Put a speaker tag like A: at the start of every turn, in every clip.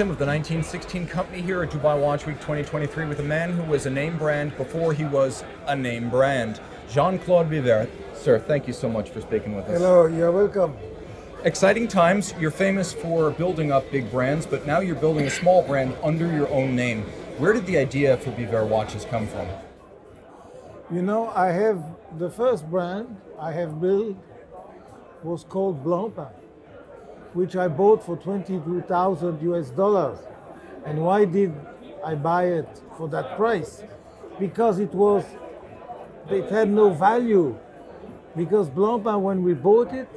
A: Hi, this is Tim of the 1916 Company here at Dubai Watch Week 2023 with a man who was a name brand before he was a name brand. Jean-Claude Biver. Sir, thank you so much for speaking with us.
B: Hello, you're welcome.
A: Exciting times. You're famous for building up big brands, but now you're building a small brand under your own name. Where did the idea for Biver watches come from?
B: You know, I have the first brand I have built was called Blancpain, which I bought for 22,000 US dollars. And why did I buy it for that price? Because it was, it had no value. Because Blancpain, when we bought it,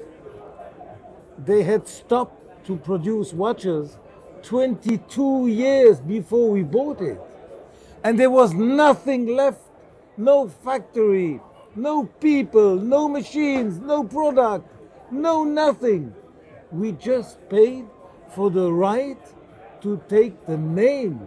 B: they had stopped to produce watches 22 years before we bought it. And there was nothing left no factory, no people, no machines, no product, no nothing. We just paid for the right to take the name.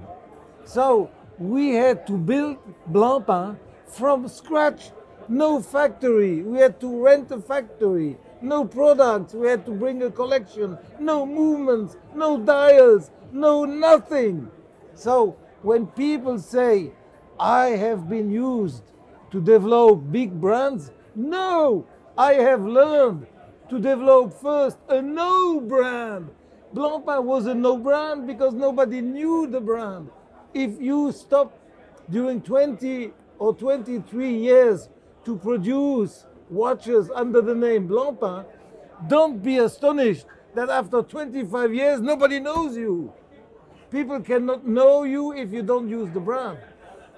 B: So we had to build Blancpain from scratch. No factory. We had to rent a factory. No products. We had to bring a collection. No movements. No dials. No nothing. So when people say, I have been used to develop big brands. No, I have learned to develop first a no brand. Blancpain was a no brand because nobody knew the brand. If you stop during 20 or 23 years to produce watches under the name Blancpain, don't be astonished that after 25 years nobody knows you. People cannot know you if you don't use the brand.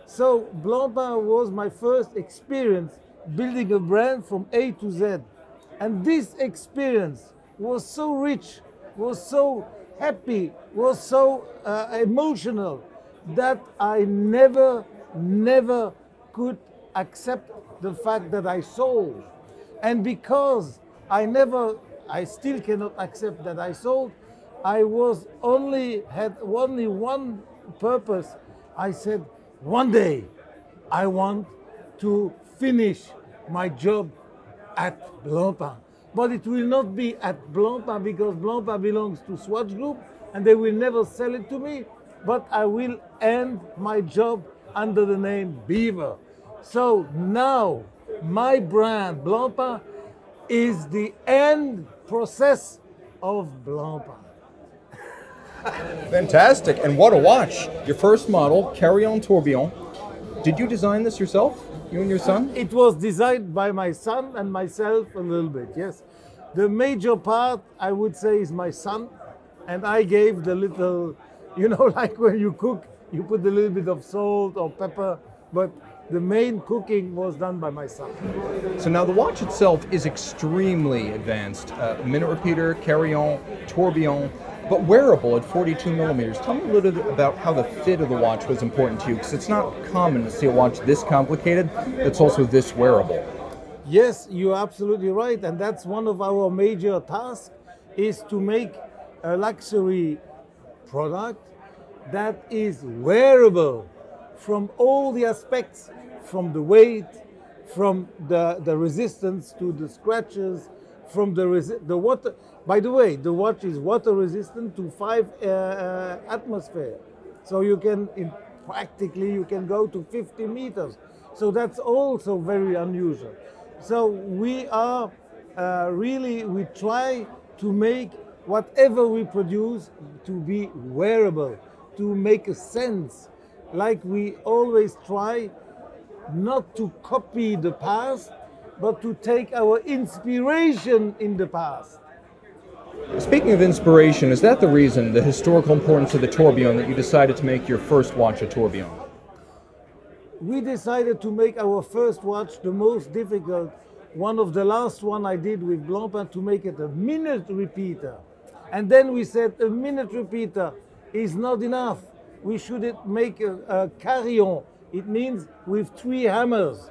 B: So Blancpain was my first experience building a brand from A to Z. And this experience was so rich, was so happy, was so uh, emotional that I never, never could accept the fact that I sold. And because I never, I still cannot accept that I sold, I was only, had only one purpose. I said, one day I want to finish my job at Blancpain. But it will not be at Blancpain because Blancpain belongs to Swatch Group and they will never sell it to me. But I will end my job under the name Biver. So now my brand Blancpain is the end process of Blancpain.
A: Fantastic. And what a watch. Your first model, Carillon Tourbillon. Did you design this yourself? You and your son?
B: It was designed by my son and myself a little bit, yes. The major part, I would say, is my son. And I gave the little, you know, like when you cook, you put a little bit of salt or pepper. But the main cooking was done by my son.
A: So now the watch itself is extremely advanced. Uh, minute repeater, carillon, tourbillon, but wearable at 42 millimeters. Tell me a little bit about how the fit of the watch was important to you, because it's not common to see a watch this complicated that's also this wearable.
B: Yes, you're absolutely right, and that's one of our major tasks is to make a luxury product that is wearable from all the aspects, from the weight, from the, the resistance to the scratches, from the the water. By the way, the watch is water resistant to five uh, uh, atmosphere, so you can in, practically you can go to 50 meters. So that's also very unusual. So we are uh, really we try to make whatever we produce to be wearable, to make a sense, like we always try not to copy the past, but to take our inspiration in the past.
A: Speaking of inspiration, is that the reason, the historical importance of the tourbillon, that you decided to make your first watch a tourbillon?
B: We decided to make our first watch the most difficult, one of the last one I did with Blancpain to make it a minute repeater. And then we said a minute repeater is not enough. We should make a, a carillon. It means with three hammers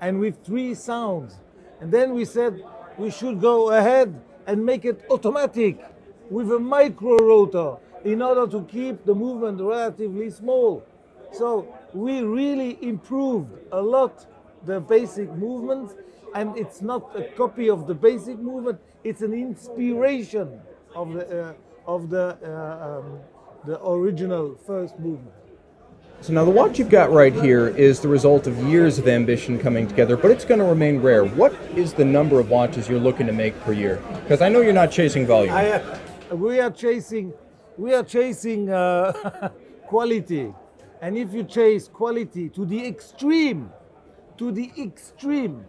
B: and with three sounds. And then we said we should go ahead and make it automatic with a micro rotor in order to keep the movement relatively small. So we really improved a lot the basic movement and it's not a copy of the basic movement, it's an inspiration of the, uh, of the, uh, um, the original first movement.
A: So now the watch you've got right here is the result of years of ambition coming together, but it's going to remain rare. What is the number of watches you're looking to make per year? Because I know you're not chasing volume.
B: I, uh, we are chasing, we are chasing uh, quality, and if you chase quality to the extreme, to the extreme,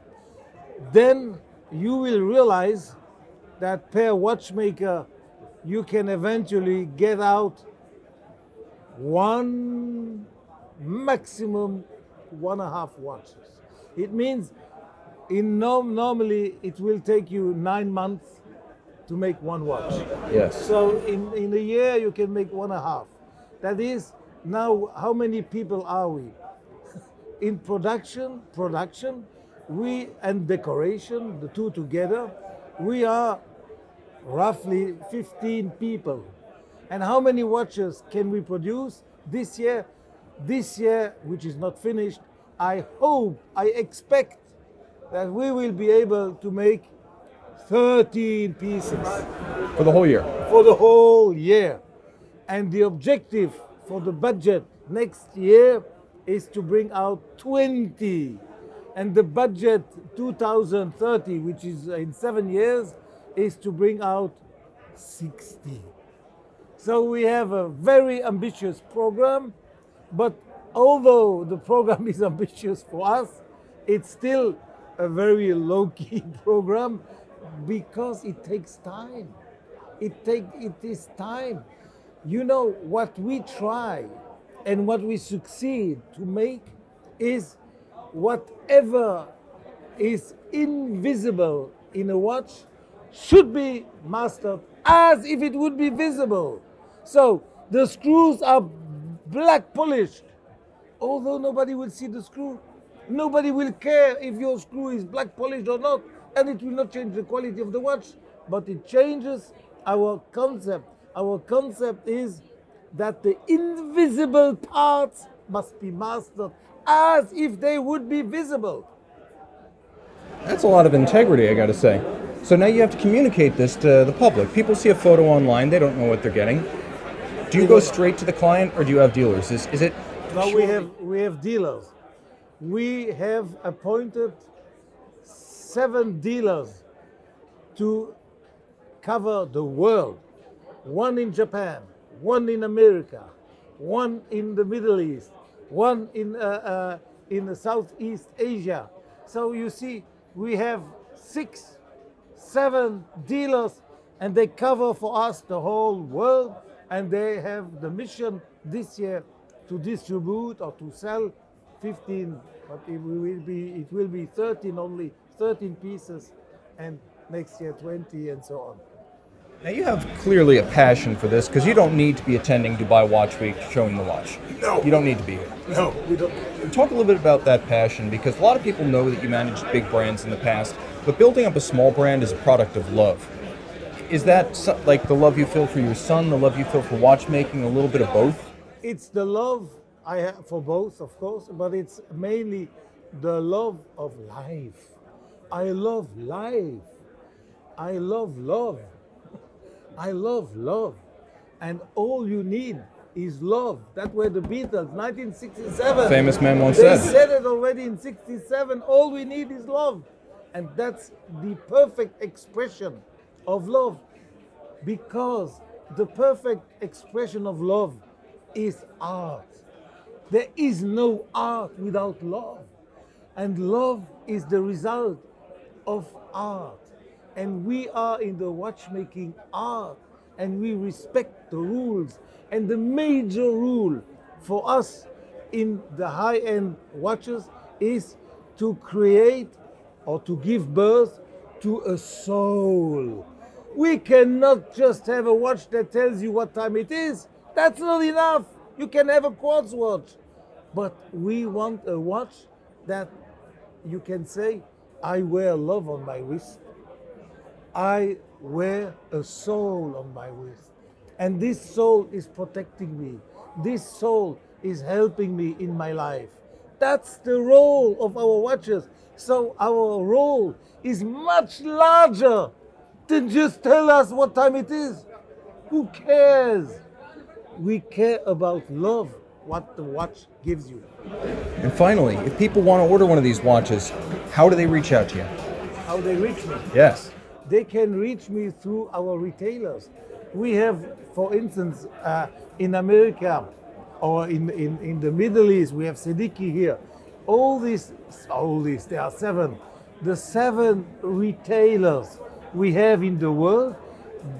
B: then you will realize that per watchmaker you can eventually get out one maximum one and a half watches. It means in norm, normally it will take you nine months to make one watch.
A: Yes.
B: So in, in a year you can make one and a half. That is now how many people are we? in production, production, we and decoration, the two together, we are roughly 15 people. And how many watches can we produce this year? This year, which is not finished, I hope, I expect that we will be able to make 13 pieces
A: For the whole year.
B: for the whole year. And the objective for the budget next year is to bring out 20. And the budget 2030, which is in seven years, is to bring out 60. So we have a very ambitious program, but although the program is ambitious for us, it's still a very low-key program because it takes time. It take it is time. You know what we try and what we succeed to make is whatever is invisible in a watch should be mastered as if it would be visible. So the screws are black polished, although nobody will see the screw. Nobody will care if your screw is black polished or not, and it will not change the quality of the watch, but it changes our concept. Our concept is that the invisible parts must be mastered as if they would be visible.
A: That's a lot of integrity, I got to say. So now you have to communicate this to the public. People see a photo online, they don't know what they're getting. Do you go straight to the client or do you have dealers? Is, is it.
B: Now we have we have dealers. We have appointed seven dealers to cover the world. One in Japan, one in America, one in the Middle East, one in uh, uh, in the Southeast Asia. So you see, we have six, seven dealers, and they cover for us the whole world. And they have the mission this year to distribute or to sell 15, but it will be it will be 13 only, 13 pieces, and next year 20 and so on.
A: Now you have clearly a passion for this because you don't need to be attending Dubai Watch Week showing the watch.
B: No.
A: You don't need to be here.
B: No, we don't.
A: Talk a little bit about that passion because a lot of people know that you managed big brands in the past, but building up a small brand is a product of love. Is that like the love you feel for your son, the love you feel for watchmaking, a little bit of both?
B: It's the love I have for both, of course, but it's mainly the love of life. I love life. I love love. I love love. And all you need is love. That were the Beatles, 1967.
A: Famous man once
B: They
A: said.
B: said it already in 67. All we need is love. And that's the perfect expression of love. Because the perfect expression of love is art. There is no art without love. And love is the result of art. And we are in the watchmaking art and we respect the rules. And the major rule for us in the high end watches is to create or to give birth to a soul. We cannot just have a watch that tells you what time it is. That's not enough. You can have a quartz watch. But we want a watch that you can say, I wear love on my wrist. I wear a soul on my wrist. And this soul is protecting me. This soul is helping me in my life. That's the role of our watches. So our role is much larger than just tell us what time it is. Who cares? We care about love, what the watch gives you.
A: And finally, if people want to order one of these watches, how do they reach out to you?
B: How they reach me.
A: Yes.
B: They can reach me through our retailers. We have, for instance, uh, in America or in, in, in the Middle East, we have Seddiqi here. All these, all these, there are seven. The seven retailers we have in the world,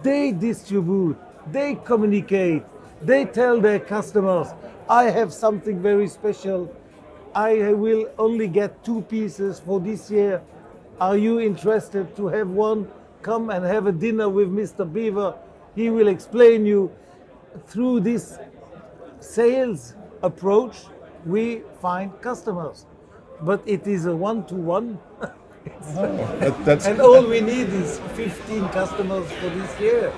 B: they distribute, they communicate, they tell their customers, I have something very special. I will only get two pieces for this year. Are you interested to have one? Come and have a dinner with Mr. Biver. He will explain you through this sales approach. We find customers, but it is a
A: That- that's
B: And all we need is 15 customers for this year.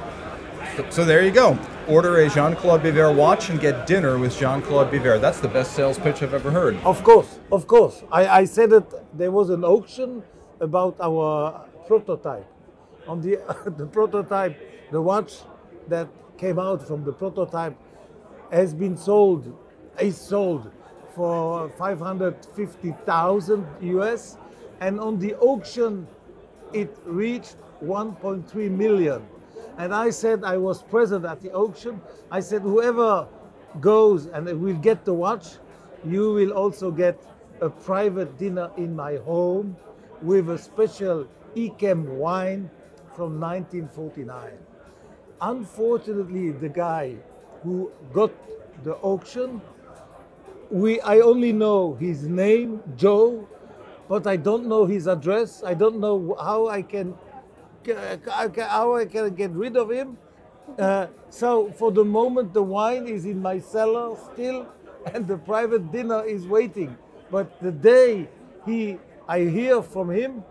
A: So there you go. Order a Jean Claude Biver watch and get dinner with Jean Claude Biver. That's the best sales pitch I've ever heard.
B: Of course, of course. I, I said that there was an auction about our prototype. On the the prototype, the watch that came out from the prototype has been sold, is sold for 550,000 US, and on the auction, it reached 1.3 million. And I said I was present at the auction. I said whoever goes and will get the watch, you will also get a private dinner in my home with a special Yquem wine from 1949. Unfortunately, the guy who got the auction, we I only know his name, Joe, but I don't know his address. I don't know how I can how I can get rid of him. Uh, so for the moment, the wine is in my cellar still, and the private dinner is waiting. But the day he I hear from him,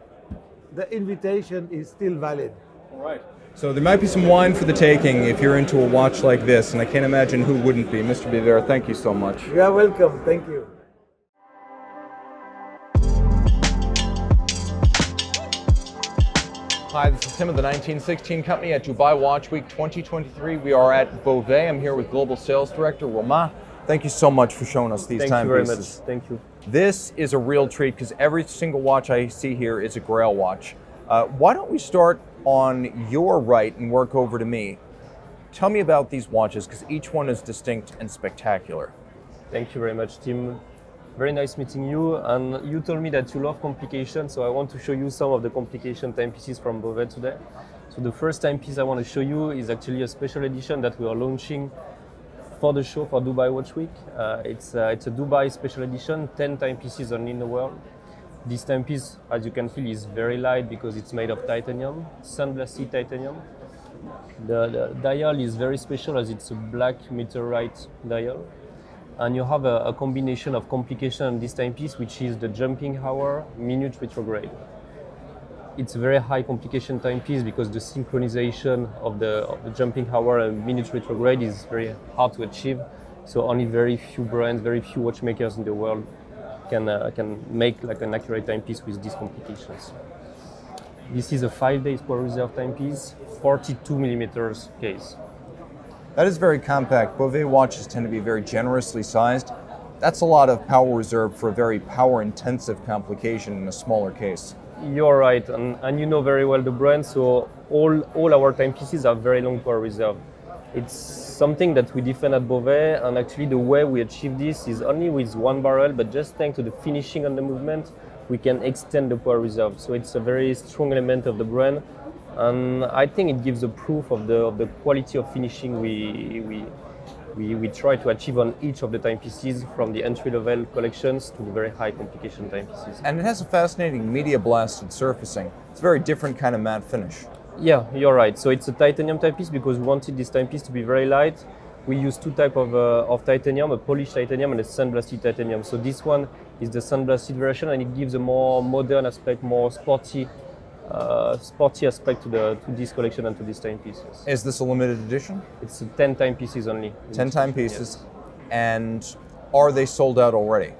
B: the invitation is still valid.
A: All right. So there might be some wine for the taking if you're into a watch like this, and I can't imagine who wouldn't be. Mr. Biver, thank you so much.
B: You are welcome. Thank you.
A: Hi, this is Tim of the 1916 Company at Dubai Watch Week 2023. We are at Bovet. I'm here with Global Sales Director Romain. Thank you so much for showing us these
C: Thank you very much.
A: timepieces.
C: Thank you.
A: This is a real treat because every single watch I see here is a Grail watch. Uh, why don't we start on your right and work over to me? Tell me about these watches because each one is distinct and spectacular.
C: Thank you very much, Tim. Very nice meeting you. And you told me that you love complications, so I want to show you some of the complication timepieces from Bovet today. So the first timepiece I want to show you is actually a special edition that we are launching for the show for Dubai Watch Week. Uh, it's, uh, it's a Dubai special edition, 10 timepieces only in the world. This timepiece, as you can feel, is very light because it's made of titanium, sandblasted titanium. The, the dial is very special as it's a black meteorite dial. And you have a, a combination of complication on this timepiece, which is the jumping hour minute retrograde. It's a very high complication timepiece because the synchronization of the, of the jumping hour and minute retrograde is very hard to achieve. So only very few brands, very few watchmakers in the world can, uh, can make like an accurate timepiece with these complications. This is a five days power reserve timepiece, 42 millimeters case.
A: That is very compact. Bovet watches tend to be very generously sized. That's a lot of power reserve for a very power intensive complication in a smaller case.
C: You're right, and, and you know very well the brand, so all, all our timepieces have very long power reserve. It's something that we defend at Bovet, and actually the way we achieve this is only with one barrel, but just thanks to the finishing on the movement, we can extend the power reserve. So it's a very strong element of the brand, and I think it gives a proof of the, of the quality of finishing we, we, we, we try to achieve on each of the timepieces from the entry level collections to the very high complication timepieces.
A: And it has a fascinating media blasted surfacing. It's a very different kind of matte finish.
C: Yeah, you're right. So it's a titanium timepiece because we wanted this timepiece to be very light. We use two type of, uh, of titanium, a polished titanium and a sandblasted titanium. So this one is the sandblasted version and it gives a more modern aspect, more sporty, uh, sporty aspect to the to this collection and to these timepieces.
A: Is this a limited edition?
C: It's uh, 10 timepieces only.
A: 10 timepieces. And are they sold out already?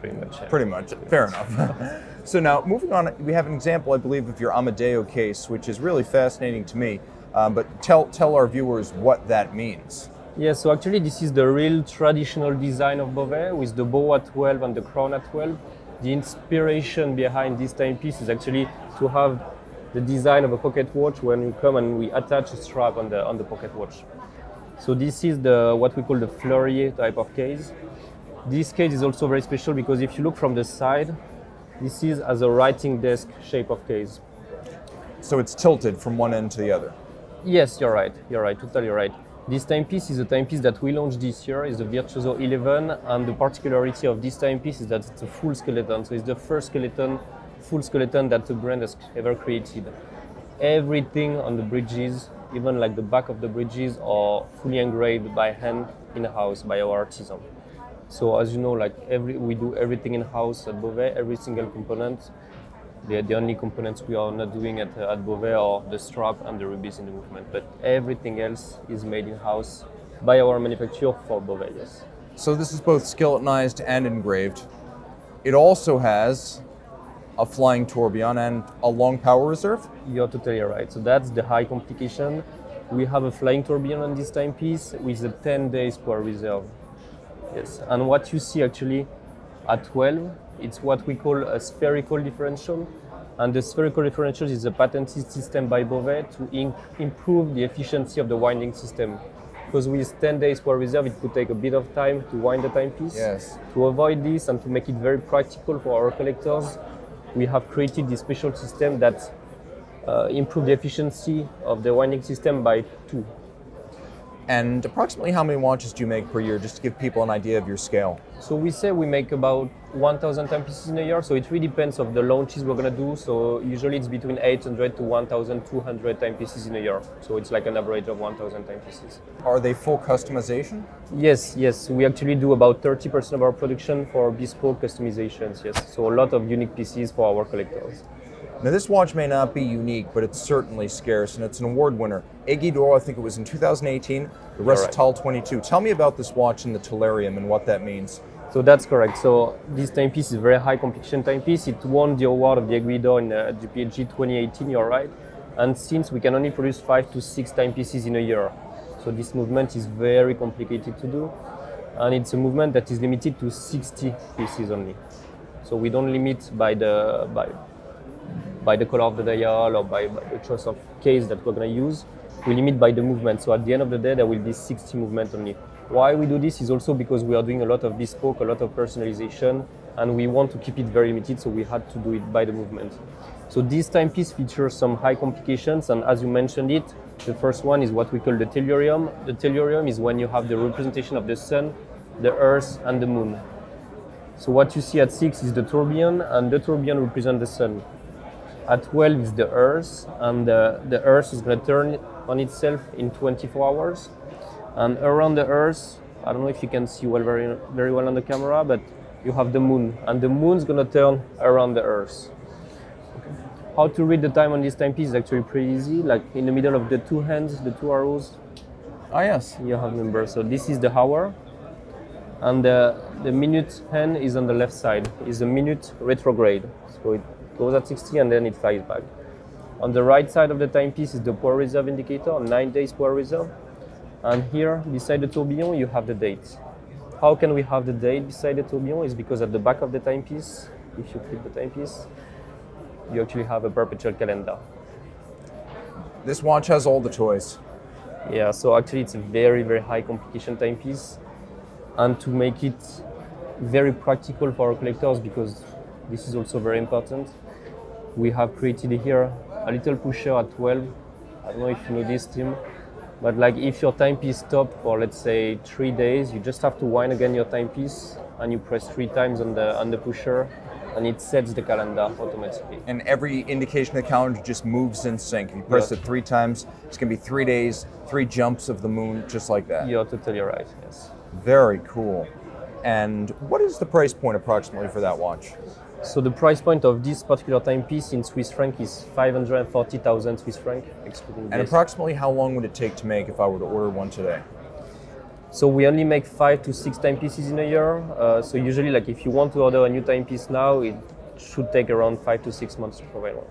C: Pretty much. yeah.
A: Pretty much. Fair enough. so now, moving on, we have an example, I believe, of your Amadeo case, which is really fascinating to me. Um, but tell tell our viewers what that means.
C: Yeah, so actually this is the real traditional design of Bovet with the bow at 12 and the crown at 12. The inspiration behind this timepiece is actually to have the design of a pocket watch when you come and we attach a strap on the on the pocket watch. So this is the what we call the Fleurier type of case. This case is also very special because if you look from the side, this is as a writing desk shape of case.
A: So it's tilted from one end to the other.
C: Yes, you're right. You're right. Totally right. This timepiece is a timepiece that we launched this year. It's the Virtuoso 11, and the particularity of this timepiece is that it's a full skeleton. So it's the first skeleton, full skeleton that the brand has ever created. Everything on the bridges, even like the back of the bridges, are fully engraved by hand in house by our artisan. So as you know, like every we do everything in house at Bovet, every single component. The, the only components we are not doing at, at Bovet are the strap and the rubies in the movement, but everything else is made in house by our manufacturer for Bovet, yes.
A: So this is both skeletonized and engraved. It also has a flying tourbillon and a long power reserve.
C: You're totally right. So that's the high complication. We have a flying tourbillon on this timepiece with a 10 days power reserve. Yes, and what you see actually at 12, it's what we call a spherical differential. And the spherical differential is a patented system by Bovet to in- improve the efficiency of the winding system. Because with 10 days power reserve, it could take a bit of time to wind the timepiece.
A: Yes.
C: To avoid this and to make it very practical for our collectors, we have created this special system that uh, improve the efficiency of the winding system by two.
A: And approximately how many watches do you make per year, just to give people an idea of your scale?
C: So we say we make about 1,000 timepieces in a year. So it really depends of the launches we're gonna do. So usually it's between 800 to 1,200 timepieces in a year. So it's like an average of 1,000 timepieces.
A: Are they full customization?
C: Yes, yes. We actually do about 30% of our production for bespoke customizations. Yes. So a lot of unique pieces for our collectors.
A: Now, this watch may not be unique, but it's certainly scarce, and it's an award winner. D'Or, I think it was in 2018, the Recital 22. Tell me about this watch in the Tellurium and what that means.
C: So that's correct. So this timepiece is a very high competition timepiece. It won the award of the Aiguille d'Or in uh, GPHG 2018. You're right. And since we can only produce five to six timepieces in a year, so this movement is very complicated to do, and it's a movement that is limited to 60 pieces only. So we don't limit by the by by the color of the dial or by, by the choice of case that we're going to use. We limit by the movement. So at the end of the day, there will be 60 movements only. Why we do this is also because we are doing a lot of bespoke, a lot of personalization, and we want to keep it very limited, so we had to do it by the movement. So this timepiece features some high complications, and as you mentioned it, the first one is what we call the tellurium. The tellurium is when you have the representation of the sun, the earth, and the moon. So what you see at 6 is the tourbillon, and the tourbillon represents the sun. At 12 is the Earth, and the, the Earth is going to turn on itself in 24 hours. And around the Earth, I don't know if you can see well very very well on the camera, but you have the Moon, and the Moon is going to turn around the Earth. Okay. How to read the time on this timepiece is actually pretty easy. Like in the middle of the two hands, the two arrows,
A: Ah, yes.
C: you have numbers. So this is the hour, and the, the minute hand is on the left side. Is a minute retrograde. So it goes at 60 and then it flies back. On the right side of the timepiece is the power reserve indicator, nine days power reserve. And here beside the tourbillon you have the date. How can we have the date beside the tourbillon? Is because at the back of the timepiece, if you flip the timepiece, you actually have a perpetual calendar.
A: This watch has all the toys.
C: Yeah, so actually it's a very, very high complication timepiece. And to make it very practical for our collectors, because this is also very important, we have created here a little pusher at 12. I don't know if you know this, Tim, but like if your timepiece stop for let's say three days, you just have to wind again your timepiece and you press three times on the on the pusher, and it sets the calendar automatically.
A: And every indication of the calendar just moves in sync. If you press it three times, it's going to be three days, three jumps of the moon, just like that.
C: You're totally right. Yes.
A: Very cool. And what is the price point approximately for that watch?
C: So the price point of this particular timepiece in Swiss franc is 540,000 Swiss franc, excluding
A: And approximately how long would it take to make if I were to order one today?
C: So we only make five to six timepieces in a year. Uh, so usually, like if you want to order a new timepiece now, it should take around five to six months to provide one.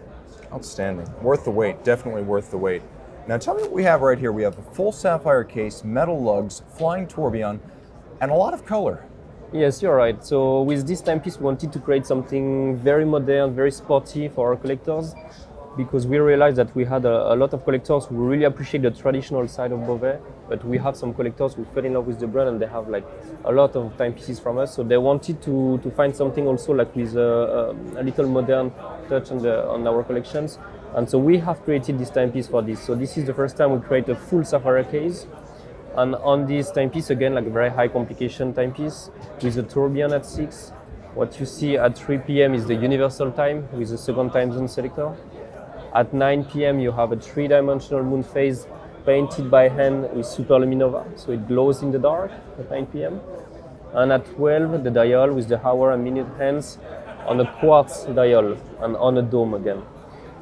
A: Outstanding. Worth the wait. Definitely worth the wait. Now tell me what we have right here. We have a full sapphire case, metal lugs, flying tourbillon, and a lot of color.
C: Yes, you're right. So with this timepiece, we wanted to create something very modern, very sporty for our collectors, because we realized that we had a, a, lot of collectors who really appreciate the traditional side of Bovet, but we have some collectors who fell in love with the brand and they have like a lot of timepieces from us. So they wanted to, to find something also like with a, a, a little modern touch on, the, on our collections. And so we have created this timepiece for this. So this is the first time we create a full sapphire case. And on this timepiece, again, like a very high complication timepiece with a tourbillon at 6. What you see at 3 p.m. is the universal time with the second time zone selector. At 9 p.m., you have a three dimensional moon phase painted by hand with super superluminova, so it glows in the dark at 9 p.m. And at 12, the dial with the hour and minute hands on a quartz dial and on a dome again.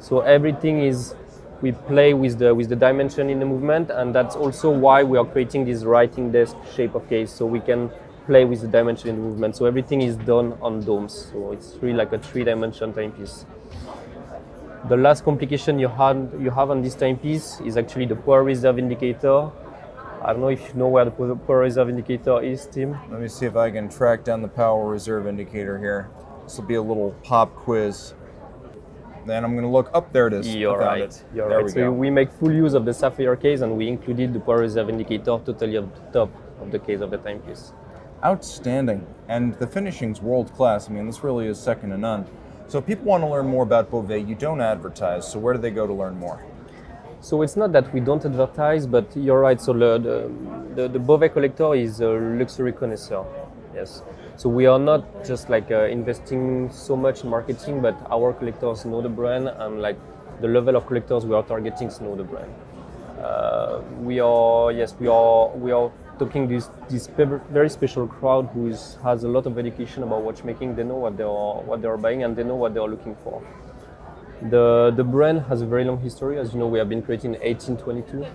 C: So everything is we play with the with the dimension in the movement, and that's also why we are creating this writing desk shape of case, so we can play with the dimension in the movement. So everything is done on domes, so it's really like a three-dimension timepiece. The last complication you have, you have on this timepiece is actually the power reserve indicator. I don't know if you know where the power reserve indicator is, Tim.
A: Let me see if I can track down the power reserve indicator here. This will be a little pop quiz. Then I'm going to look up. There it is.
C: You're right.
A: It.
C: You're
A: there
C: right.
A: We
C: so
A: go.
C: we make full use of the sapphire case, and we included the power reserve indicator totally at the top of the case of the timepiece.
A: Outstanding. And the finishing's world class. I mean, this really is second to none. So if people want to learn more about Bovet, you don't advertise. So where do they go to learn more?
C: So it's not that we don't advertise, but you're right. So the, the, the Bovet collector is a luxury connoisseur. Yes. So we are not just like uh, investing so much in marketing, but our collectors know the brand and like the level of collectors we are targeting know the brand. Uh, we are yes, we are we are talking this this very special crowd who is, has a lot of education about watchmaking. They know what they are what they are buying and they know what they are looking for. The the brand has a very long history. As you know, we have been created in 1822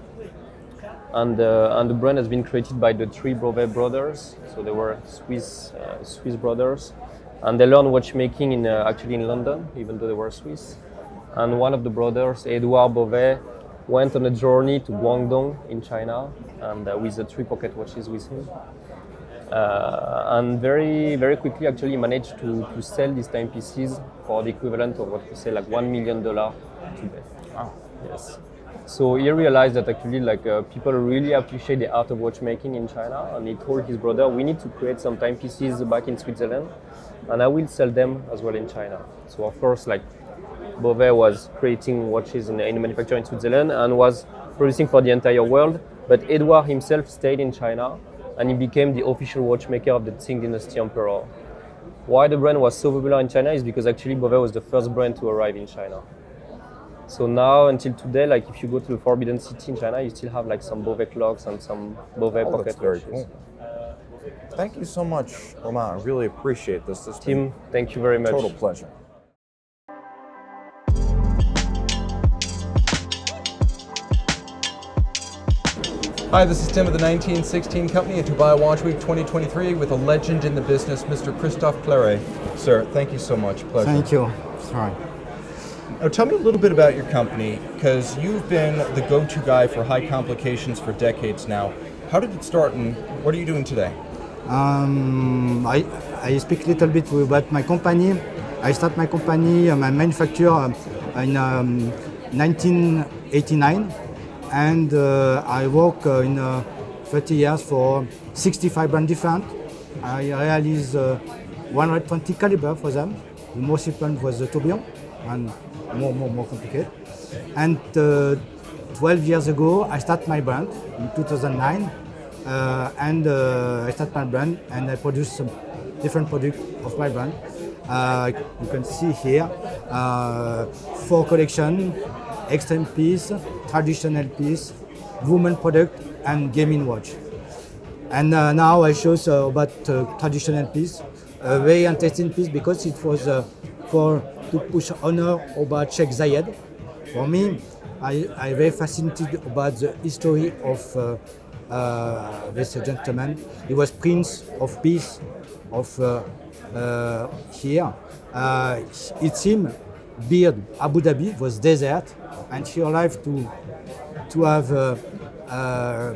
C: and uh, and the brand has been created by the three Bovet brothers. So they were Swiss uh, Swiss brothers, and they learned watchmaking in uh, actually in London, even though they were Swiss. And one of the brothers, Edouard Bovet, went on a journey to Guangdong in China, and uh, with the three pocket watches with him. Uh, and very very quickly actually managed to, to sell these timepieces for the equivalent of what we say like one million dollar today.
A: Wow.
C: Yes. So he realized that actually, like uh, people really appreciate the art of watchmaking in China, and he told his brother, "We need to create some timepieces back in Switzerland, and I will sell them as well in China." So of course, like Bovet was creating watches in, in manufacture in Switzerland and was producing for the entire world, but Edouard himself stayed in China, and he became the official watchmaker of the Qing Dynasty Emperor. Why the brand was so popular in China is because actually Bovet was the first brand to arrive in China. So now until today, like if you go to the Forbidden City in China, you still have like some Bovet clocks and some Bovet
A: Oh,
C: pocket
A: that's very
C: watches.
A: cool. Thank you so much, Romain. I really appreciate this. This
C: Tim, thank you very much.
A: total pleasure. Hi, this is Tim of the 1916 Company at Dubai Watch Week 2023 with a legend in the business, Mr. Christophe Claret. Sir, thank you so much. Pleasure.
D: Thank you. Sorry.
A: Now, tell me a little bit about your company, because you've been the go-to guy for high complications for decades now. How did it start, and what are you doing today?
D: Um, I, I speak a little bit about my company. I start my company, my manufacturer uh, in um, 1989, and uh, I work uh, in uh, 30 years for 65 brand different. I realize uh, 120 caliber for them. The most important was the tourbillon, and more, more, more complicated. And uh, 12 years ago, I started my brand in 2009, uh, and uh, I started my brand and I produce some different products of my brand. Uh, you can see here uh, four collection, extreme piece, traditional piece, woman product, and gaming watch. And uh, now I show about traditional piece, a very interesting piece because it was for to push honor about Sheikh Zayed. For me, I I very fascinated about the history of uh, uh, this gentleman. He was Prince of Peace of uh, uh, here. Uh, it seemed Beard Abu Dhabi was desert, and he arrived to to have uh,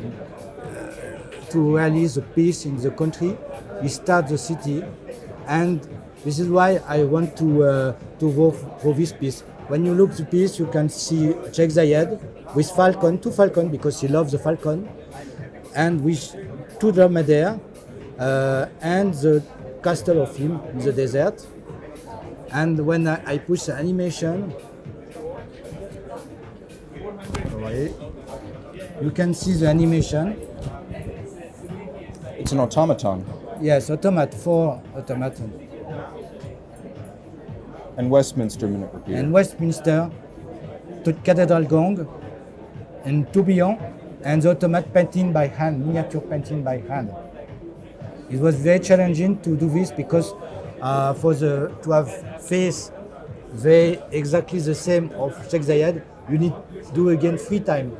D: to release the peace in the country. We start the city, and this is why I want to uh, to vote for this piece. When you look the piece, you can see Sheikh Zayed with falcon, two falcon because he loves the falcon, and with two dromedare, uh, and the castle of him in the desert. And when I, I push the animation, You can see the animation.
A: It's an automaton.
D: Yes, automat, four automaton.
A: And Westminster minute repeater.
D: And Westminster, to Cathedral Gong, and tourbillon, and the automat painting by hand, miniature painting by hand. It was very challenging to do this because uh, for the to have face very exactly the same of Sheikh Zayed, you need to do again three times.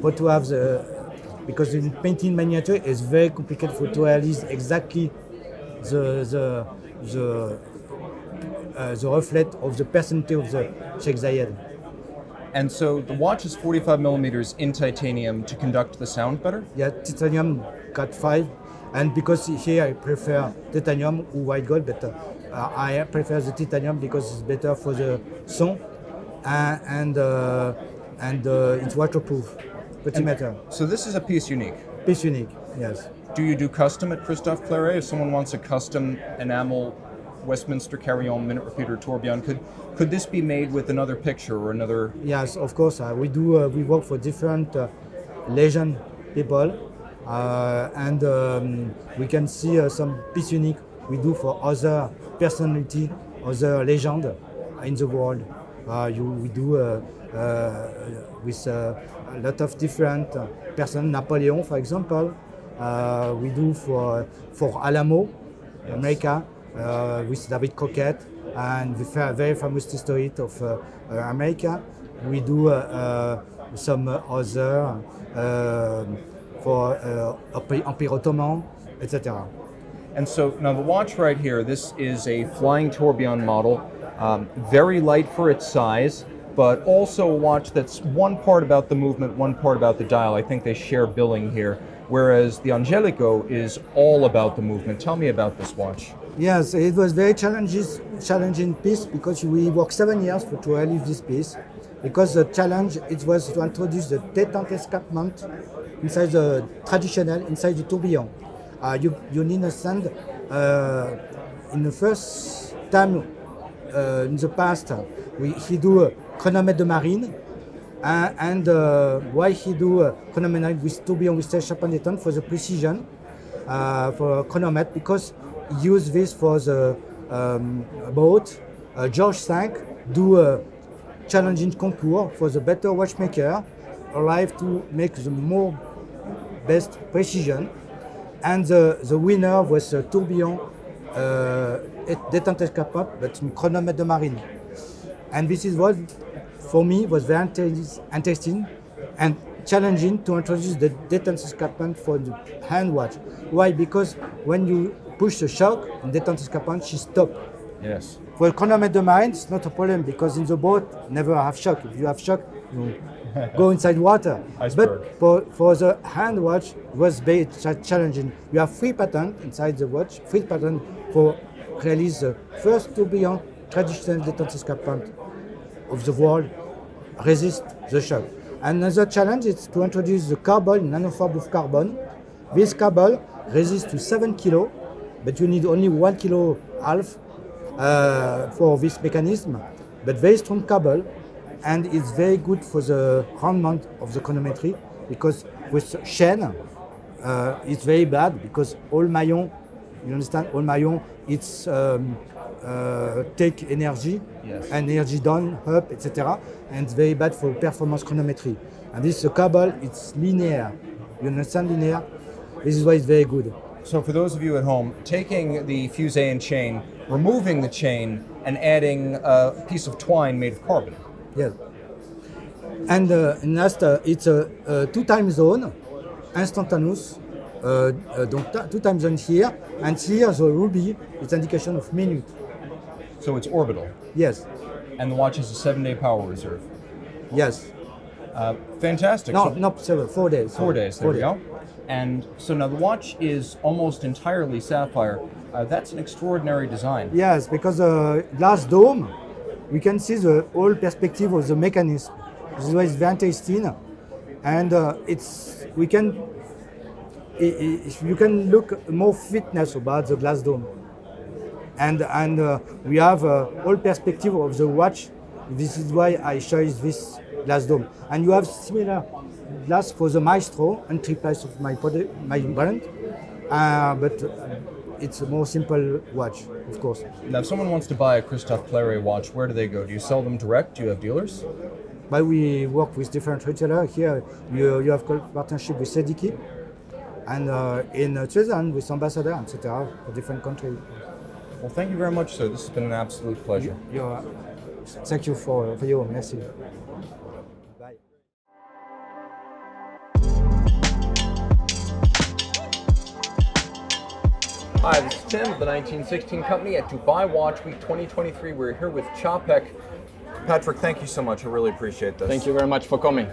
D: But to have the because in painting miniature is very complicated for to realize exactly the the the uh, the reflect of the personality of the Sheikh Zayed.
A: And so the watch is 45 millimeters in titanium to conduct the sound better?
D: Yeah, titanium cut five, and because here I prefer titanium or white gold, but uh, I prefer the titanium because it's better for the sound uh, and uh, and uh, it's waterproof, pretty matter.
A: So this is a piece unique.
D: Piece unique, yes.
A: Do you do custom at Christophe Claret? If someone wants a custom enamel Westminster Carillon minute repeater tourbillon, could could this be made with another picture or another?
D: Yes, of course. Uh, we do. Uh, we work for different uh, legend people, uh, and um, we can see uh, some piece unique we do for other personality, other legend in the world. Uh, you, we do with a lot of different uh, person. Napoleon, for example. we do for for Alamo, America, with David Crockett and the very famous story of uh, uh, America. We do uh, some other for Empire Ottoman, etc.
A: And so now the watch right here, this is a flying tourbillon model, um, very light for its size, but also a watch that's one part about the movement, one part about the dial. I think they share billing here, whereas the Angelico is all about the movement. Tell me about this watch.
D: Yes, it was very challenging, piece because we worked seven years for, to relieve this piece. Because the challenge it was to introduce the détente escapement inside the traditional, inside the tourbillon. Uh, you, you need to understand, uh, in the first time uh, in the past, we, he do a chronomètre de marine, uh, and uh, why he do a chronomètre with tourbillon with détente for the precision, uh, for chronomètre, because use this for the um, boat. Uh, George Sank do a challenging concours for the better watchmaker, arrive to make the more best precision. And the, the winner was a tourbillon uh, détente escapante, but in chronomètre de marine. And this is what, for me, was very interesting and challenging to introduce the détente escapement for the hand watch. Why? Because when you push the shock and détente escapement, she stop.
A: Yes.
D: For de marine, it's not a problem because in the boat, never have shock. If you have shock, you go inside water.
A: Iceberg.
D: But for, for the hand watch, it was very challenging. You have three patterns inside the watch, three patterns for release the first tourbillon traditional détente escapement of the world, resist the shock. Another challenge is to introduce the carbon, nanofiber of carbon. This carbon resists to 7 kilo, but you need only 1 kilo half uh, for this mechanism. But very strong cable, and it's very good for the roundment of the chronometry because with chain, uh, it's very bad because all maillon, you understand, all maillon, it's um, uh, take energy,
A: Yes.
D: energy down, up, etc. And it's very bad for performance chronometry. And this uh, cable, it's linear. You understand linear? This is why it's very good.
A: So for those of you at home, taking the fusee and chain, removing the chain, and adding a piece of twine made of carbon.
D: Yes. And uh, last, uh, it's a, a two time zone, instantaneous. Uh, uh, donc two time zones here, and here the ruby is indication of minute.
A: So it's orbital.
D: Yes,
A: And the watch has a seven day power reserve.
D: yes.
A: Uh, fantastic.
D: No,
A: So-
D: no, seven, four days.
A: Four days. There we go. And so now the watch is almost entirely sapphire. Uh, that's an extraordinary design.
D: Yes, because the glass dome, we can see the whole perspective of the mechanism. This is why it's very interesting, and uh, it's we can i- i- if you can look more fitness about the glass dome, and and uh, we have a whole perspective of the watch. This is why I chose this glass dome, and you have similar glass for the Maestro entry price of my product, my brand, uh, but uh, it's a more simple watch, of course.
A: Now, if someone wants to buy a Christophe Claret watch, where do they go? Do you sell them direct? Do you have dealers?
D: But we work with different retailers. Here you, you have partnership with Seddiqi, and uh, in uh, Switzerland with Ambassador, etc. for different countries.
A: Well, thank you very much, sir. This has been an absolute pleasure.
D: You're, thank you for, for your merci.
A: Hi, this is Tim of the 1916 Company at Dubai Watch Week 2023. We're here with Czapek. Patrick, thank you so much. I really appreciate this.
E: Thank you very much for coming.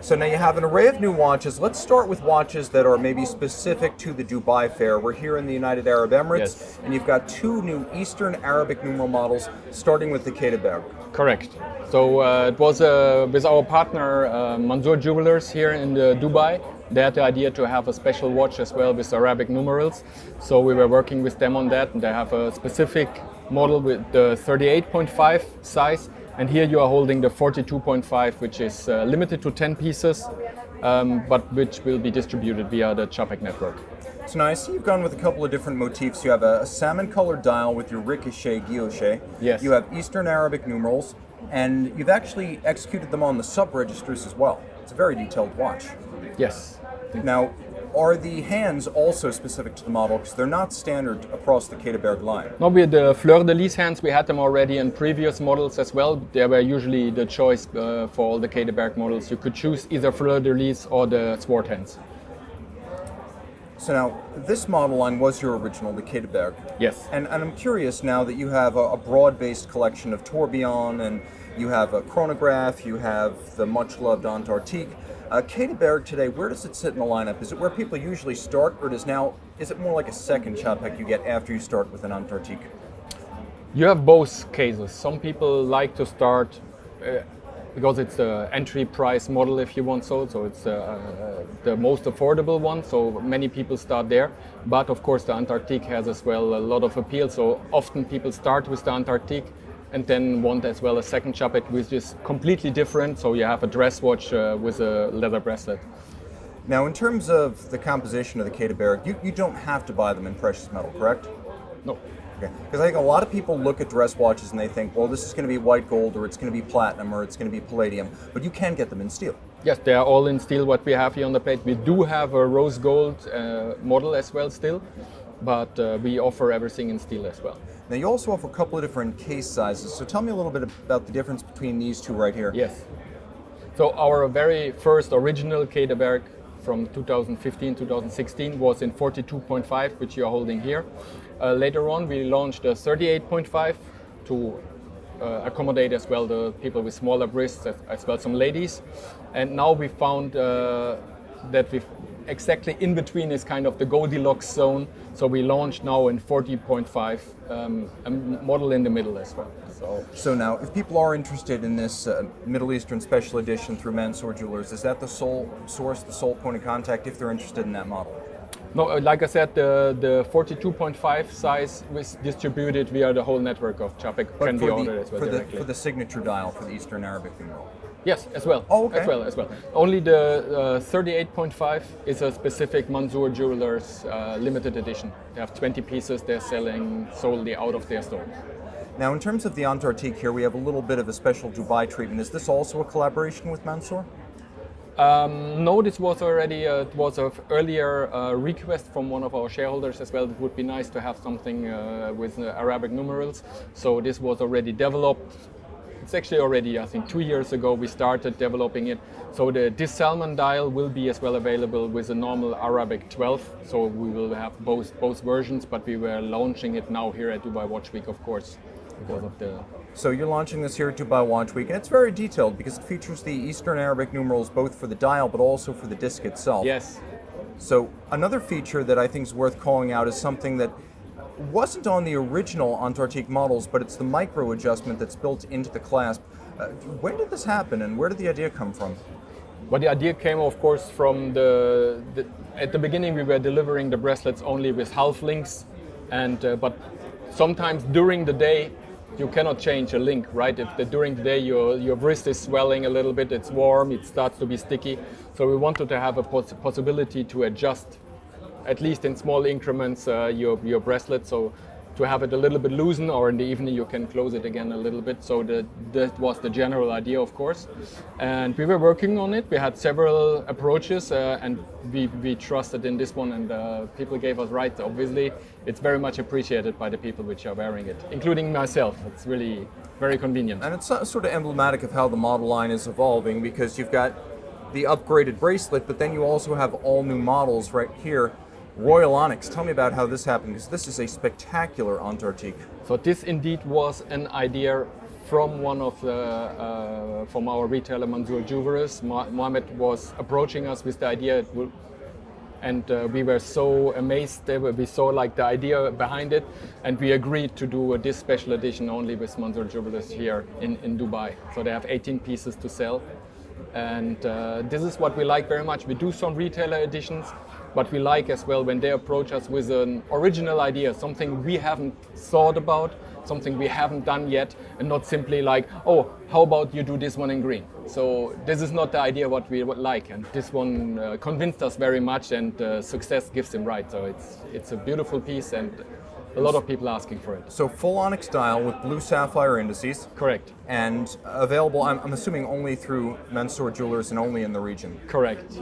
A: So now you have an array of new watches. Let's start with watches that are maybe specific to the Dubai Fair. We're here in the United Arab Emirates,
E: Yes.
A: and you've got two new Eastern Arabic numeral models, starting with the Quai des Bergues.
E: Correct. So uh, it was uh, with our partner uh, Mansour Jewelers here in the Dubai. They had the idea to have a special watch as well with Arabic numerals. So we were working with them on that, and they have a specific model with the 38.5 size. And here you are holding the 42.5, which is uh, limited to 10 pieces, um, but which will be distributed via the Czapek network.
A: So now I see you've gone with a couple of different motifs. You have a, a salmon-colored dial with your ricochet guilloche.
E: Yes.
A: You have Eastern Arabic numerals, and you've actually executed them on the sub-registers as well. It's a very detailed watch.
E: Yes.
A: Now, are the hands also specific to the model? Because they're not standard across the Quai des Bergues line.
E: No, with the Fleur de Lis hands, we had them already in previous models as well. They were usually the choice uh, for all the Quai des Bergues models. You could choose either Fleur de Lis or the Sword hands.
A: So now, this model line was your original, the Quai des Bergues.
E: Yes.
A: And, and I'm curious now that you have a, a broad-based collection of tourbillon and you have a chronograph, you have the much-loved Antarctique. Uh, Quai des Bergues today, where does it sit in the lineup? Is it where people usually start, or does now is it more like a second Czapek you get after you start with an Antarctique?
E: You have both cases. Some people like to start uh, because it's the entry price model, if you want so. So it's uh, uh, the most affordable one. So many people start there. But of course, the Antarctique has as well a lot of appeal. So often people start with the Antarctique and then want as well a second Czapek, which is completely different. So you have a dress watch uh, with a leather bracelet.
A: Now, in terms of the composition of the Quai des Bergues, you, you don't have to buy them in precious metal, correct?
E: No.
A: Okay. Because I think a lot of people look at dress watches and they think, well, this is going to be white gold, or it's going to be platinum, or it's going to be palladium, but you can get them in steel.
E: Yes, they are all in steel. What we have here on the plate, we do have a rose gold uh, model as well still, but uh, we offer everything in steel as well.
A: Now, you also offer a couple of different case sizes, so tell me a little bit about the difference between these two right here.
E: Yes. So our very first original Quai des Bergues from 2015-2016 was in 42.5, which you are holding here. Uh, later on, we launched a 38.5 to uh, accommodate as well the people with smaller wrists, as, as well some ladies. And now we found uh, that we exactly in between is kind of the Goldilocks zone. So we launched now in 40.5, um, a model in the middle as well. So
A: So now, if people are interested in this uh, Middle Eastern special edition through Mansour Jewelers, is that the sole source, the sole point of contact if they're interested in that model?
E: No, uh, like I said, the, the 42.5 size was distributed via the whole network of Czapek can be ordered
A: the,
E: as well
A: for, the, for the signature dial for the Eastern Arabic numeral.
E: Yes, as well.
A: Oh, okay.
E: As well, as well. Only the uh, 38.5 is a specific Mansour Jewelers uh, limited edition. They have 20 pieces they're selling solely out of their store.
A: Now, in terms of the Antarctique here, we have a little bit of a special Dubai treatment. Is this also a collaboration with Mansour?
E: Um, no, this was already uh, it was an earlier uh, request from one of our shareholders as well. It would be nice to have something uh, with uh, Arabic numerals. So this was already developed. It's actually already, I think, two years ago we started developing it. So the this salmon dial will be as well available with a normal Arabic 12. So we will have both both versions, but we were launching it now here at Dubai Watch Week, of course. because of the
A: So you're launching this here at Dubai Watch Week, and it's very detailed because it features the Eastern Arabic numerals both for the dial but also for the disc itself.
E: yes.
A: So another feature that I think is worth calling out is something that wasn't on the original Antarctique models, but it's the micro adjustment that's built into the clasp. Uh, when did this happen, and where did the idea come from?
E: But the idea came, of course, from the, the at the beginning we were delivering the bracelets only with half links, and uh, but sometimes during the day you cannot change a link, right? If the, during the day your your wrist is swelling a little bit, it's warm, it starts to be sticky. So we wanted to have a poss- possibility to adjust, at least in small increments, uh, your your bracelet. So to have it a little bit loosen, or in the evening you can close it again a little bit. So the, that was the general idea, of course. And we were working on it. We had several approaches, uh, and we, we trusted in this one, and uh, people gave us right. Obviously, it's very much appreciated by the people which are wearing it, including myself. It's really very convenient.
A: And it's sort of emblematic of how the model line is evolving because you've got the upgraded bracelet, but then you also have all new models right here. Royal Onyx, tell me about how this happened because this is a spectacular Antarctique.
E: So this indeed was an idea from one of the uh, from our retailer Mansour Jewelers. Mo- Mohammed was approaching us with the idea, will, and uh, we were so amazed. We saw like the idea behind it, and we agreed to do uh, this special edition only with Mansour Jewelers here in, in Dubai. So they have 18 pieces to sell, and uh, this is what we like very much. We do some retailer editions, but we like as well when they approach us with an original idea, something we haven't thought about, something we haven't done yet, and not simply like, oh, how about you do this one in green? So this is not the idea what we would like, and this one uh, convinced us very much, and uh, success gives him right. So it's it's a beautiful piece, and a lot of people asking for it.
A: So full onyx dial with blue sapphire indices.
E: Correct.
A: And available, I'm, I'm assuming, only through Mansour Jewelers and only in the region.
E: Correct.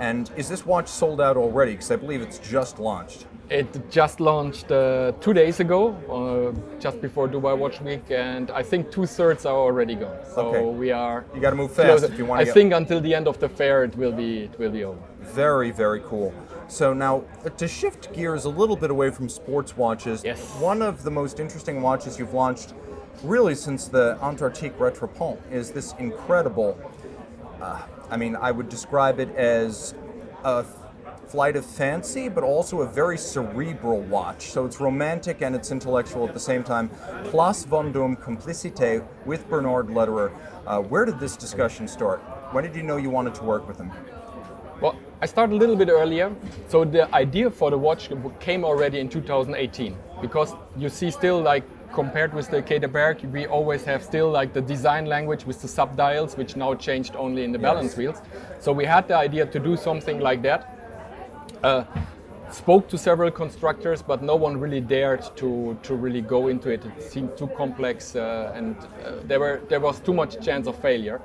A: And is this watch sold out already? Because I believe it's just launched.
E: It just launched uh, two days ago, uh, just before Dubai Watch Week, and I think two thirds are already gone. So
A: Okay.
E: we are.
A: You got to move fast
E: close.
A: if you want
E: I
A: get.
E: think until the end of the fair, it will be it will be over.
A: Very, very cool. So now, to shift gears a little bit away from sports watches,
E: Yes.
A: one of the most interesting watches you've launched, really since the Antarctique Retropont, is this incredible. Uh, I mean, I would describe it as a flight of fancy, but also a very cerebral watch. So it's romantic and it's intellectual at the same time. Place Vendôme Complicité with Bernhard Lederer. Uh, where did this discussion start? When did you know you wanted to work with him?
E: Well, I started a little bit earlier. So the idea for the watch came already in 2018 because you see still like compared with the Quai des Bergues, we always have still like the design language with the sub dials, which now changed only in the balance wheels. So we had the idea to do something like that. Uh, spoke to several constructors, but no one really dared to, to really go into it. It seemed too complex, uh, and uh, there were there was too much chance of failure.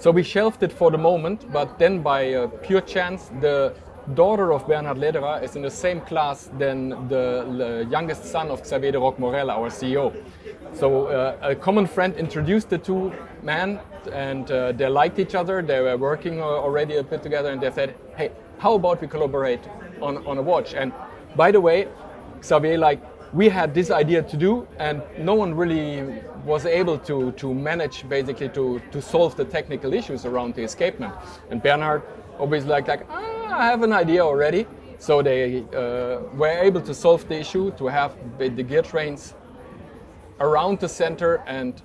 E: So we shelved it for the moment. But then, by uh, pure chance, the daughter of Bernhard Lederer is in the same class than the, youngest son of Xavier de Roquemaurel, our CEO. So uh, a common friend introduced the two men, and uh, they liked each other. They were working uh, already a bit together, and they said, "Hey, how about we collaborate on, on a watch?" And by the way, Xavier, like we had this idea to do, and no one really was able to to manage basically to to solve the technical issues around the escapement. And Bernhard always like like ah, I have an idea already. So they uh, were able to solve the issue to have the the gear trains around the center and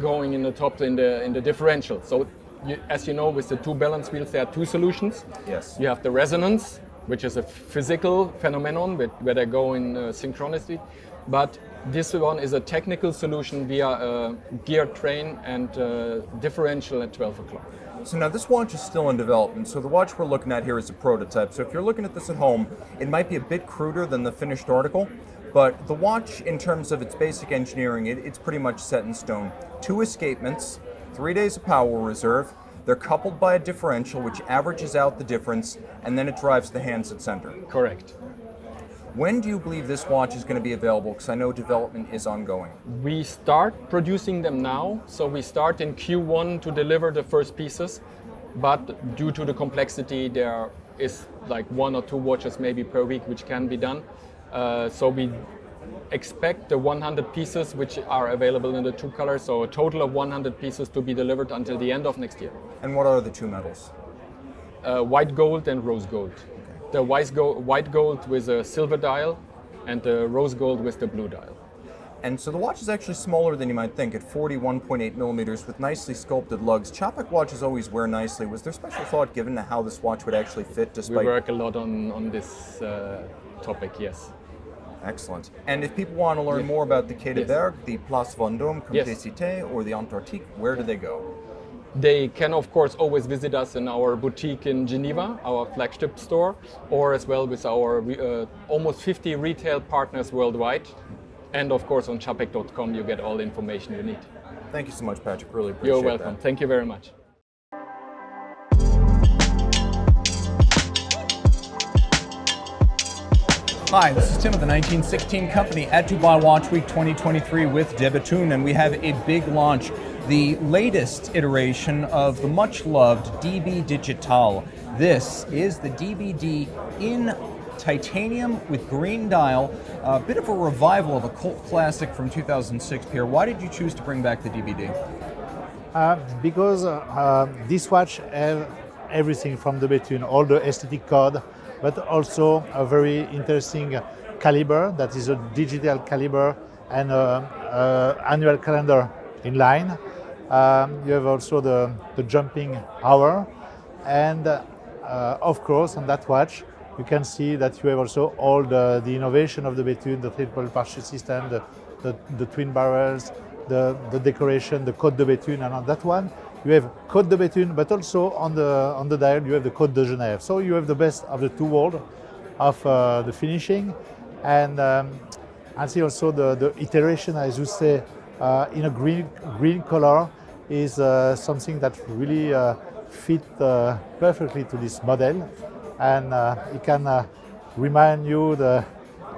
E: going in the top in the in the differential. So, you, as you know, with the two balance wheels, there are two solutions.
A: Yes.
E: You have the resonance, which is a physical phenomenon with, where they go in uh, synchronicity, but this one is a technical solution via a gear train and uh, differential at 12 o'clock.
A: So now this watch is still in development. So the watch we're looking at here is a prototype. So if you're looking at this at home, it might be a bit cruder than the finished article, but the watch, in terms of its basic engineering, it, it's pretty much set in stone. Two escapements, three days of power reserve. They're coupled by a differential, which averages out the difference, and then it drives the hands at center.
E: Correct.
A: When do you believe this watch is going to be available? Because I know development is ongoing.
E: We start producing them now, so we start in Q1 to deliver the first pieces, but due to the complexity, there is like one or two watches maybe per week which can be done. Uh, so we expect the 100 pieces which are available in the two colors. So a total of 100 pieces to be delivered until the end of next year.
A: And what are the two metals?
E: Uh, white gold and rose gold. The white gold, white gold with a silver dial, and the rose gold with the blue dial.
A: And so the watch is actually smaller than you might think at 41.8 millimeters with nicely sculpted lugs. Czapek watches always wear nicely. Was there special thought given to how this watch would actually fit despite...
E: We work a lot on, on this uh, topic, yes.
A: Excellent. And if people want to learn
E: Yeah.
A: more about the Quai de
E: Yes.
A: Berg, the Place Vendôme,
E: Yes.
A: Complicité, or the Antarctique, where do they go?
E: They can, of course, always visit us in our boutique in Geneva, our flagship store, or as well with our uh, almost 50 retail partners worldwide. And of course, on czapek.com, you get all the information you need.
A: Thank you so much, Patrick. Really appreciate
E: You're welcome.
A: that.
E: Thank you very much.
A: Hi, this is Tim of the 1916 Company at Dubai Watch Week 2023 with De Bethune, and we have a big launch. The latest iteration of the much loved DB Digital. This is the DBD in titanium with green dial, a bit of a revival of a cult classic from 2006. Pierre, why did you choose to bring back the DBD?
F: Uh, because uh, uh, this watch has everything from the between all the aesthetic code, but also a very interesting caliber that is a digital caliber and a, a annual calendar in line. Um, you have also the, the jumping hour, and uh, of course on that watch you can see that you have also all the, the innovation of the Bethune, the triple parachute system, the, the, the twin barrels, the, the decoration, the Code de Béthune, and on that one you have Code de Béthune, but also on the on the dial you have the Côtes de Genève. So you have the best of the two worlds of uh, the finishing, and um, I see also the, the iteration, as you say, uh, in a green green color is uh, something that really uh, fit uh, perfectly to this model, and uh, it can uh, remind you the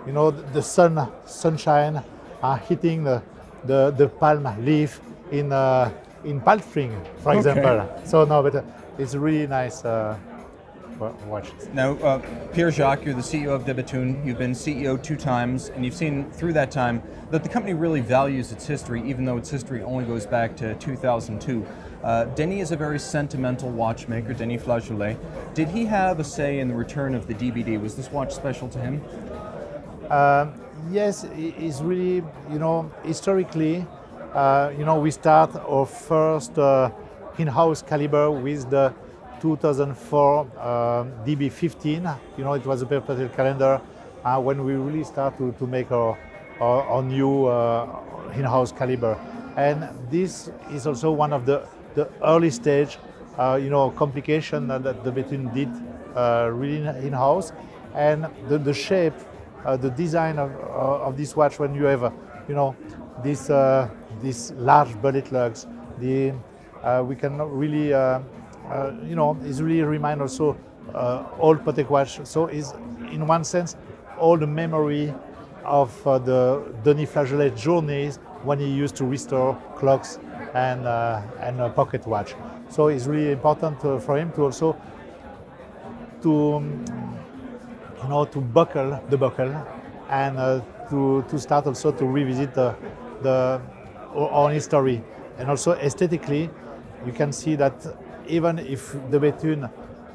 F: you know the sun sunshine uh, hitting the, the the palm leaf in uh, in Palm for
A: Okay.
F: example. So no, but uh, it's really nice uh, watch.
A: Now, uh, Pierre Jacques, you're the CEO of De Bethune. You've been CEO two times, and you've seen through that time that the company really values its history, even though its history only goes back to 2002. Uh, Denis is a very sentimental watchmaker, Denis Flageolet. Did he have a say in the return of the DBD? Was this watch special to him?
F: Um, yes, it's really, you know, historically, uh, you know, we start our first uh, in-house caliber with the 2004 um, DB15. You know, it was a perpetual calendar uh, when we really start to, to make our, our, our new uh, in-house caliber. And this is also one of the, the early stage, uh, you know, complication that the Bethune did uh, really in- in-house. And the, the shape uh, the design of, uh, of this watch when you have, uh, you know, this uh, these large bullet lugs. The uh, we can really, uh, uh, you know, is really remind also uh, old Patek watch. So is in one sense all the memory of uh, the Denis Flageolet journeys when he used to restore clocks and uh, and a pocket watch. So it's really important uh, for him to also to you know, to buckle the buckle and uh, to, to start also to revisit the, the own history. And also aesthetically, you can see that even if the Bethune,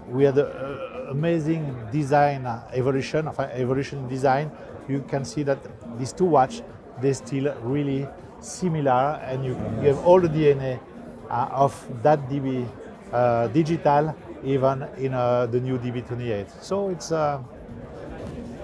F: we had an amazing design uh, evolution, of evolution design, you can see that these two watch, they're still really similar and you, have all the DNA uh, of that DB uh, digital even in uh, the new DB28. So it's uh,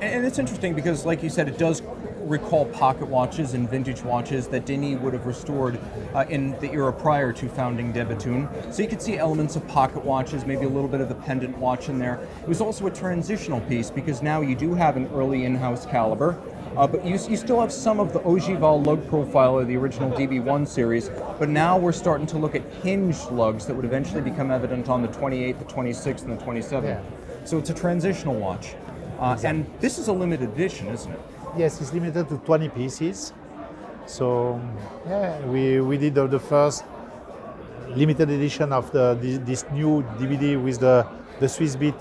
A: and it's interesting because, like you said, it does recall pocket watches and vintage watches that Denis would have restored uh, in the era prior to founding De Bethune. So you could see elements of pocket watches, maybe a little bit of the pendant watch in there. It was also a transitional piece because now you do have an early in-house caliber. Uh, but you, you still have some of the Ogival lug profile of the original DB1 series, but now we're starting to look at hinged lugs that would eventually become evident on the 28, the 26, and the 27.
F: Yeah.
A: So it's a transitional watch. Uh, and this is a limited edition, isn't it?
F: Yes, it's limited to 20 pieces. So yeah, we, we did the, the first limited edition of the, this, new DBD with the, the Swiss beat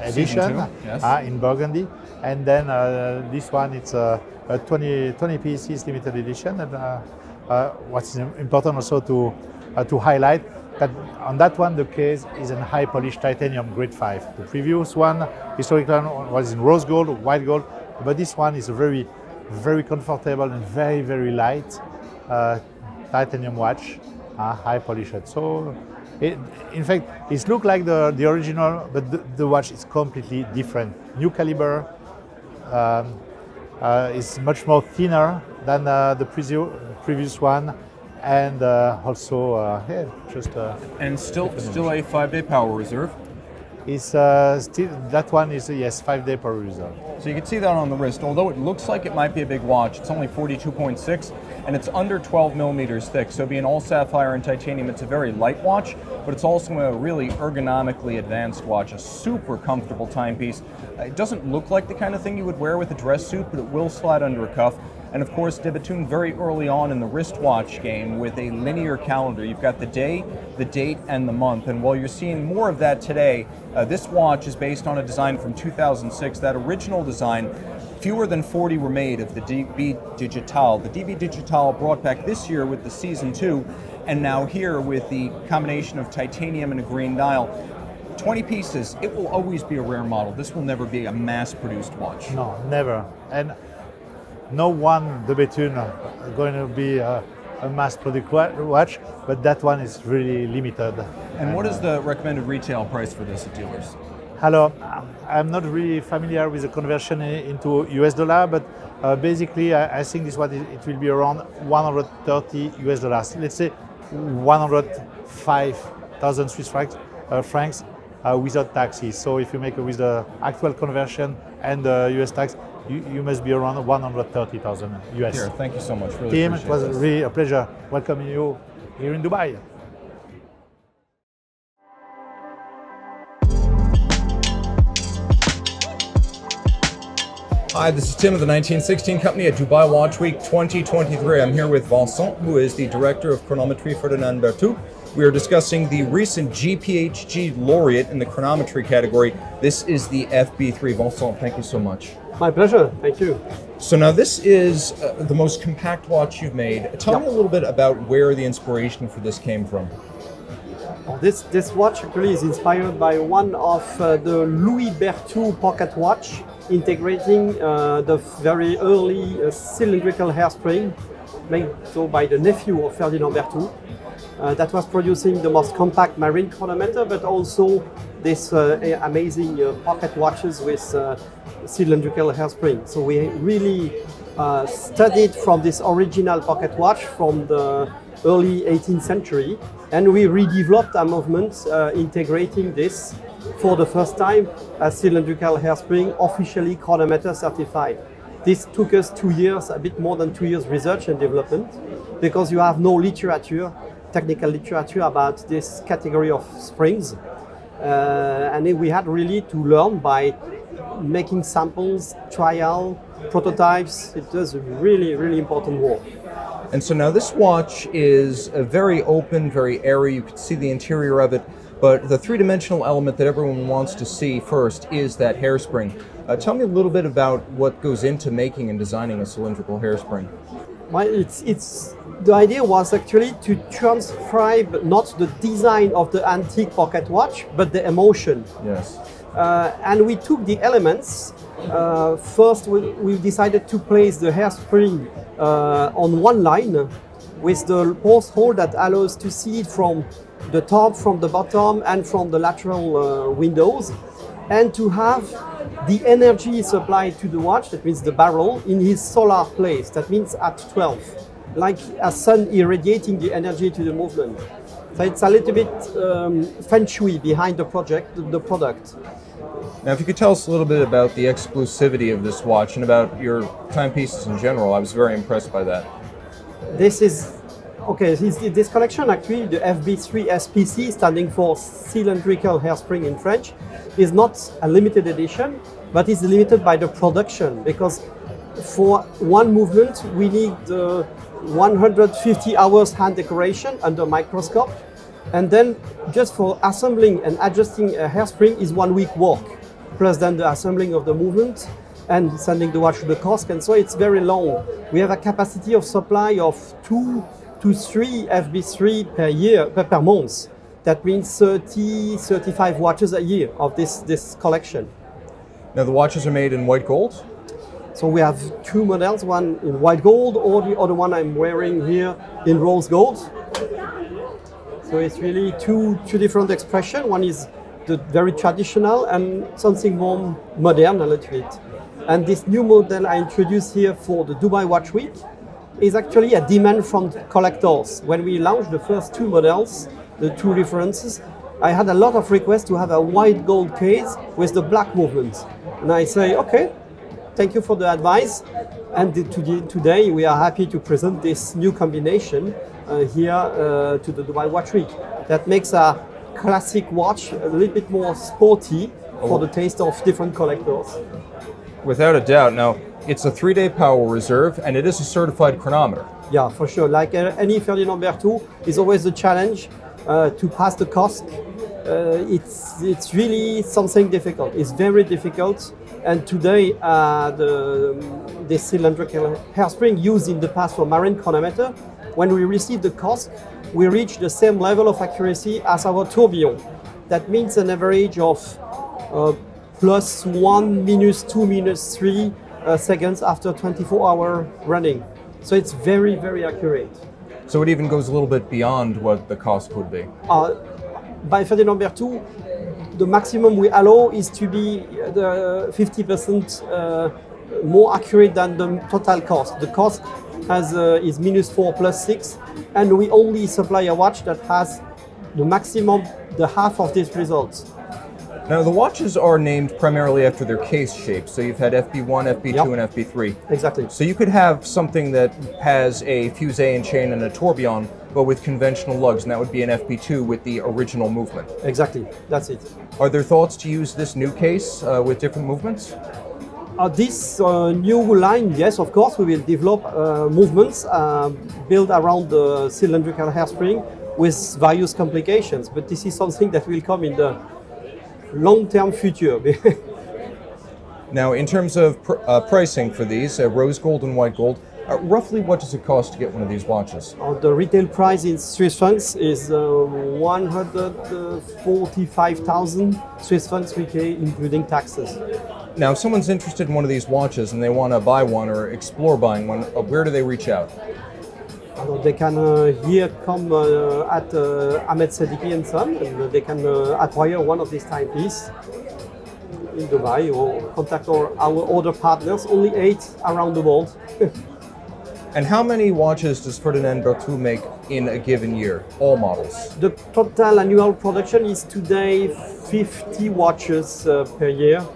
F: edition
A: two, yes.
F: uh, in Burgundy, and then uh, this one it's a, a 20 20 pieces limited edition. And uh, uh, what's important also to uh, to highlight that on that one the case is a high polished titanium grade five. The previous one, historical one, was in rose gold, white gold, but this one is a very very comfortable and very very light uh, titanium watch, uh, high polished. So, it, in fact, it looks like the, the original, but the, the watch is completely different. New caliber, um, uh, is much more thinner than uh, the previous previous one, and uh, also uh, yeah, just uh,
A: And still, still a five-day power reserve.
F: Is uh, still that one is yes five day per reserve.
A: So you can see that on the wrist. Although it looks like it might be a big watch, it's only 42.6 and it's under 12 millimeters thick. So being all sapphire and titanium, it's a very light watch, but it's also a really ergonomically advanced watch, a super comfortable timepiece. It doesn't look like the kind of thing you would wear with a dress suit, but it will slide under a cuff. And of course, De Bethune very early on in the wristwatch game with a linear calendar. You've got the day, the date, and the month. And while you're seeing more of that today, uh, this watch is based on a design from 2006. That original design, fewer than 40 were made of the DB Digital. The DB Digital brought back this year with the season two, and now here with the combination of titanium and a green dial. 20 pieces, it will always be a rare model. This will never be a mass produced watch.
F: No, never. And no one the Bethune uh, going to be a, a mass product watch, but that one is really limited.
A: And what is the recommended retail price for this at dealers?
F: Hello, I'm not really familiar with the conversion into US dollar, but uh, basically I, I think this one it it will be around 130 US dollars. Let's say 105,000 Swiss francs, uh, francs uh, without taxes. So if you make it with the actual conversion and the US tax, you, you must be around 130,000 US.
A: Here, thank you so much. Really
F: Tim, it was
A: this.
F: really a pleasure welcoming you here in Dubai.
A: Hi, this is Tim of the 1916 Company at Dubai Watch Week 2023. I'm here with Vincent, who is the director of chronometry Ferdinand Berthoud. We are discussing the recent GPHG laureate in the chronometry category. This is the FB3. Vincent, thank you so much.
G: My pleasure. Thank you.
A: So now this is uh, the most compact watch you've made. Tell me a little bit about where the inspiration for this came from.
G: This this watch actually is inspired by one of uh, the Louis Berthoud pocket watch, integrating uh, the very early uh, cylindrical hairspring, made so by the nephew of Ferdinand Berthoud. Uh, that was producing the most compact marine chronometer, but also this uh, amazing uh, pocket watches with uh, cylindrical hairspring. So we really uh, studied from this original pocket watch from the early 18th century, and we redeveloped our movement, uh, integrating this for the first time as cylindrical hairspring, officially chronometer certified. This took us two years, a bit more than two years research and development, because you have no literature, technical literature about this category of springs. Uh, and we had really to learn by making samples, trial, prototypes. It does a really, really important work.
A: And so now this watch is very open, very airy. You can see the interior of it, but the three-dimensional element that everyone wants to see first is that hairspring. Uh, tell me a little bit about what goes into making and designing a cylindrical hairspring.
G: Well, it's, it's the idea was actually to transcribe not the design of the antique pocket watch, but the emotion.
A: Yes.
G: Uh, and we took the elements. Uh, first, we, we decided to place the hairspring uh, on one line with the post hole that allows to see it from the top, from the bottom, and from the lateral windows, and to have the energy supplied to the watch, that means the barrel, in his solar place, that means at 12, like a sun irradiating the energy to the movement. So it's a little bit um, feng shui behind the project, the product.
A: Now, if you could tell us a little bit about the exclusivity of this watch and about your timepieces in general, I was very impressed by that.
G: This is okay. This, collection actually, the FB3 SPC, standing for cylindrical hairspring in French, is not a limited edition, but is limited by the production because for one movement we need uh, 150 hours hand decoration under microscope, and then just for assembling and adjusting a hairspring is one week work. plus then the assembling of the movement and sending the watch to the COSC, and so it's very long. We have a capacity of supply of two to three FB3 per year, per, per month. That means 30, 35 watches a year of this, this collection.
A: Now the watches are made in white gold.
G: So we have two models, one in white gold or the other one I'm wearing here in rose gold. So it's really two, two different expression. One is the very traditional and something more modern a little bit. And this new model I introduced here for the Dubai Watch Week is actually a demand from collectors. When we launched the first two models, the two references, I had a lot of requests to have a white gold case with the black movement. And I say, okay, thank you for the advice. And today we are happy to present this new combination here uh, to the Dubai Watch Week. That makes a classic watch a little bit more sporty for the taste of different collectors.
A: Without a doubt. Now, it's a three day power reserve and it is a certified chronometer.
G: Yeah, for sure. Like uh, any Ferdinand Berthoud, is always the challenge uh, to pass the COSC. Uh, it's, it's really something difficult. It's very difficult. And today, uh, the, the cylindrical hairspring used in the past for marine chronometer when we receive the COSC, we reach the same level of accuracy as our tourbillon. That means an average of uh, plus one, minus two, minus three uh, seconds after 24 hour running. So it's very, very accurate.
A: So it even goes a little bit beyond what the COSC would be.
G: Uh, by Ferdinand Berthoud, the maximum we allow is to be the 50% uh, more accurate than the total COSC. The COSC has uh, is minus four plus six, and we only supply a watch that has the maximum, the half of these results.
A: Now the watches are named primarily after their case shape. So you've had FB1, FB2,
G: Yep.
A: and FB3.
G: Exactly.
A: So you could have something that has a fusee and chain and a tourbillon, but with conventional lugs, and that would be an FB2 with the original movement.
G: Exactly. That's it.
A: Are there thoughts to use this new case uh, with different movements?
G: Uh, this uh, new line, yes, of course, we will develop uh, movements uh, built around the cylindrical hairspring with various complications. But this is something that will come in the long-term future.
A: Now, in terms of pr- uh, pricing for these, uh, rose gold and white gold, uh, roughly what does it cost to get one of these watches?
G: Uh, the retail price in Swiss francs is uh, 145,000 Swiss francs including taxes.
A: Now, if someone's interested in one of these watches and they want to buy one or explore buying one, uh, where do they reach out?
G: They can uh, here come uh, at uh, Ahmed Seddiqi and Son, and they can uh, acquire one of these timepieces in Dubai or contact our, our other partners, only eight around the world.
A: And how many watches does Ferdinand Berthoud make in a given year? All models.
G: The total annual production is today 50 watches uh, per year.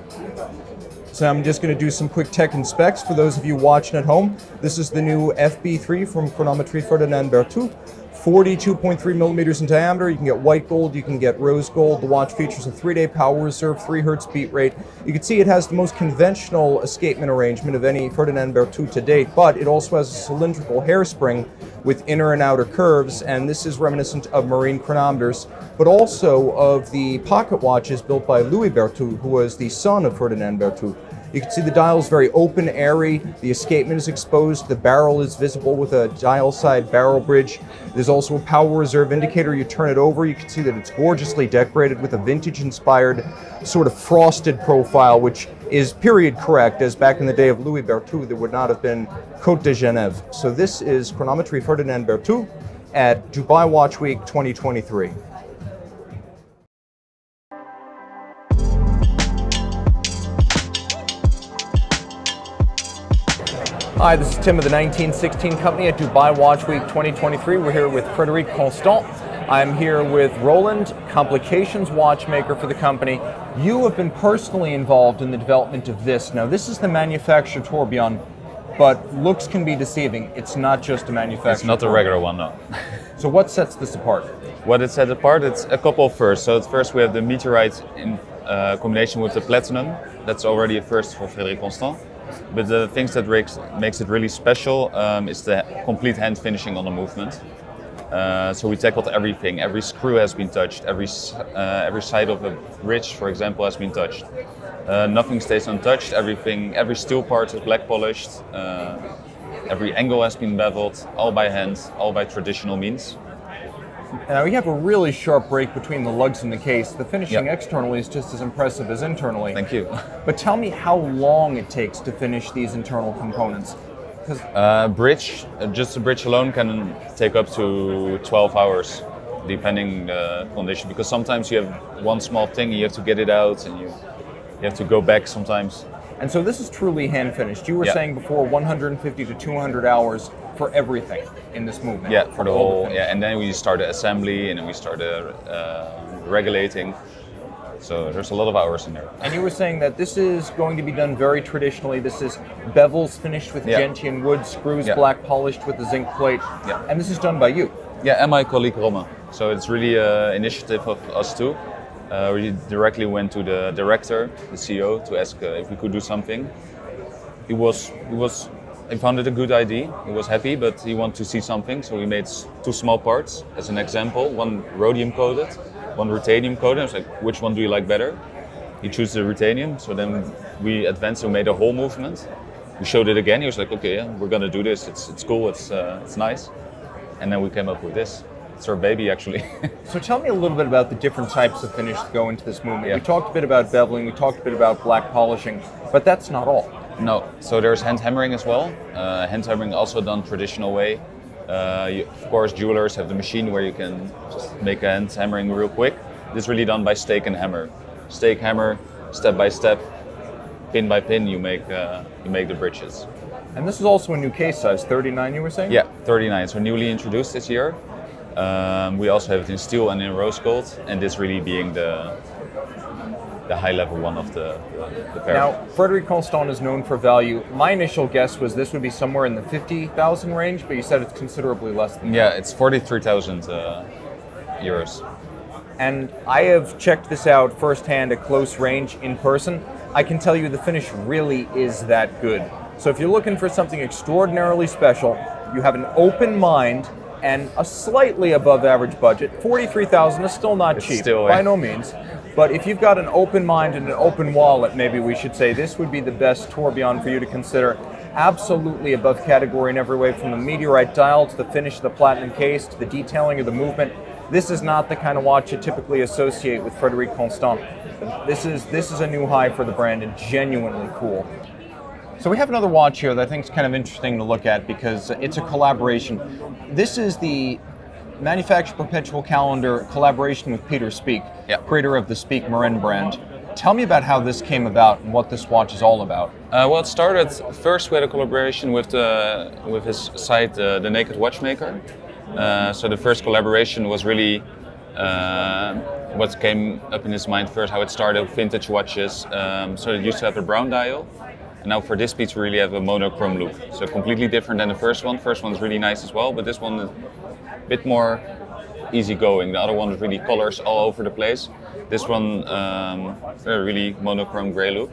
A: So I'm just going to do some quick tech and specs for those of you watching at home. This is the new FB3 from Chronometry Ferdinand Berthoud. 42.3 millimeters in diameter. You can get white gold, you can get rose gold. The watch features a three-day power reserve, 3 hertz beat rate. You can see it has the most conventional escapement arrangement of any Ferdinand Berthoud to date, but it also has a cylindrical hairspring with inner and outer curves, and this is reminiscent of marine chronometers, but also of the pocket watches built by Louis Berthoud, who was the son of Ferdinand Berthoud. You can see the dial is very open, airy. The escapement is exposed. The barrel is visible with a dial side barrel bridge. There's also a power reserve indicator. You turn it over, you can see that it's gorgeously decorated with a vintage inspired sort of frosted profile, which is period correct, as back in the day of Louis Berthoud, there would not have been Côte de Genève. So this is Chronometry Ferdinand Berthoud at Dubai Watch Week 2023. Hi, this is Tim of the 1916 Company at Dubai Watch Week 2023. We're here with Frederique Constant. I'm here with Roland, Complications watchmaker for the company. You have been personally involved in the development of this. Now, this is the manufactured tourbillon, but looks can be deceiving. It's not just a manufactured.
H: It's not a regular one, no.
A: So, what sets this apart?
H: What it sets apart, it's a couple of firsts. So at first we have the meteorite in uh, combination with the platinum. That's already a first for Frederique Constant. But the things that makes, makes it really special um, is the complete hand finishing on the movement. Uh, so we tackled everything. Every screw has been touched. Every uh, every side of a bridge, for example, has been touched. Uh, nothing stays untouched. Everything, every steel part is black polished. Uh, every angle has been beveled, all by hand, all by traditional means.
A: Now we have a really sharp break between the lugs and the case. The finishing
H: Yeah.
A: externally is just as impressive as internally.
H: Thank you.
A: But tell me how long it takes to finish these internal components. Because
H: Uh, bridge, uh, just a bridge alone can take up to 12 hours, depending the condition. Because sometimes you have one small thing, you have to get it out, and you you have to go back sometimes.
A: and so this is truly hand finished. You were
H: Yeah.
A: saying before 150 to 200 hours for everything in this movement.
H: Yeah, for the whole. Yeah, and then we started assembly, and then we started uh, regulating. So there's a lot of hours in there.
A: And you were saying that this is going to be done very traditionally. This is bevels finished with
H: Yeah.
A: gentian wood, screws
H: Yeah.
A: black polished with a zinc plate.
H: Yeah.
A: And this is done by you.
H: Yeah, and my colleague Roma. So it's really an initiative of us two. Uh, we directly went to the director, the CEO, to ask uh, if we could do something. He was he was he found it a good idea. He was happy, but he wanted to see something. So we made two small parts as an example. One rhodium coated, one ruthenium coated. I was like, which one do you like better? He chose the ruthenium. So then we advanced and made a whole movement. We showed it again. He was like, okay, yeah, we're gonna do this. It's it's cool. It's uh, it's nice. And then we came up with this. It's our baby, actually.
A: So tell me a little bit about the different types of finish that go into this movement.
H: Yeah.
A: We talked a bit about beveling, we talked a bit about black polishing, but that's not all.
H: No, so there's hand hammering as well. Uh, hand hammering also done traditional way. Uh, you, of course, jewelers have the machine where you can just make a hand hammering real quick. This is really done by stake and hammer. Stake, hammer, step by step, pin by pin. You make uh, you make the bridges.
A: And this is also a new case size, 39 you were saying?
H: Yeah, 39. So newly introduced this year. Um, we also have it in steel and in rose gold, and this really being the the high level one of the, the, the pair.
A: Now, Frederique Constant is known for value. My initial guess was this would be somewhere in the 50,000 range, but you said it's considerably less than
H: yeah, it's 43,000 uh, euros.
A: and I have checked this out firsthand at close range in person. I can tell you the finish really is that good. So if you're looking for something extraordinarily special, you have an open mind and a slightly above average budget. 43,000 is still not
H: It's
A: cheap
H: still,
A: by no means. But if you've got an open mind and an open wallet, maybe we should say this would be the best tourbillon for you to consider. Absolutely above category in every way, from the meteorite dial to the finish of the platinum case to the detailing of the movement. This is not the kind of watch you typically associate with Frederique Constant. This is this is a new high for the brand and genuinely cool. So we have another watch here that I think is kind of interesting to look at because it's a collaboration. This is the Manufacture Perpetual Calendar collaboration with Peter Speake,
H: Yeah.
A: creator of the Speake-Marin brand. Tell me about how this came about and what this watch is all about.
H: Uh, well, it started first with a collaboration with the with his site, uh, the Naked Watchmaker. Uh, so the first collaboration was really uh, what came up in his mind first, how it started, vintage watches. Um, so it used to have a brown dial, and now for this piece we really have a monochrome look. So completely different than the first one. First one is really nice as well, but this one bit more easygoing. The other one is really colors all over the place. This one, um, a really monochrome gray look.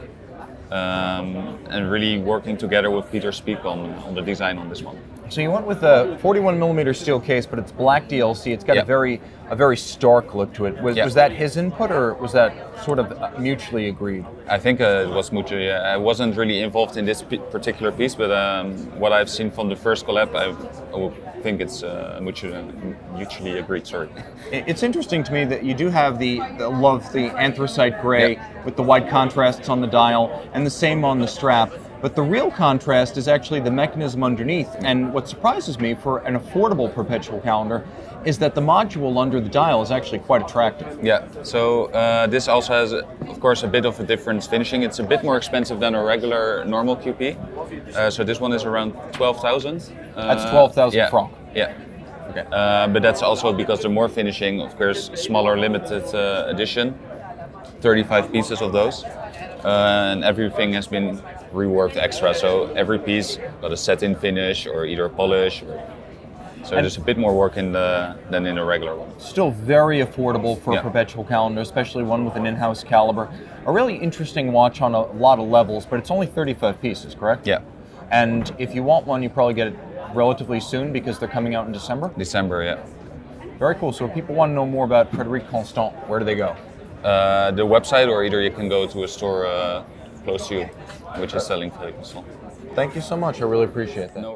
H: Um, and really working together with Peter Speake on, on the design on this one.
A: So you went with a 41 millimeter steel case, but it's black DLC. It's got
H: Yeah.
A: a very a very stark look to it. Was,
H: Yeah.
A: was that his input or was that sort of uh, mutually agreed?
H: I think uh, it was mutually. I wasn't really involved in this particular piece, but um, what I've seen from the first collab, I, I think it's uh, mutually, mutually agreed. Sorry.
A: It's interesting to me that you do have the, the love the anthracite gray with the white contrasts on the dial and the same on the strap. But the real contrast is actually the mechanism underneath. And what surprises me for an affordable perpetual calendar is that the module under the dial is actually quite attractive.
H: Yeah. So uh, this also has, of course, a bit of a different finishing. It's a bit more expensive than a regular normal QP. Uh, so this one is around twelve thousand. Uh,
A: That's 12,000
H: yeah,
A: franc.
H: Yeah.
A: Okay.
H: Uh, but that's also because the more finishing, of course, smaller limited uh, edition, 35 pieces of those, uh, and everything has been reworked extra. So every piece got a set-in finish or either polish. Or, so there's a bit more work in the than in a regular one.
A: Still very affordable for a perpetual calendar, especially one with an in-house caliber. A really interesting watch on a lot of levels, but it's only 35 pieces, correct?
H: Yeah.
A: And if you want one, you probably get it relatively soon because they're coming out in December.
H: December, yeah.
A: Very cool. So if people want to know more about Frederique Constant, where do they go?
H: Uh, the website, or either you can go to a store uh, close to you, which is selling Frederique Constant.
A: Thank you so much. I really appreciate that.
H: No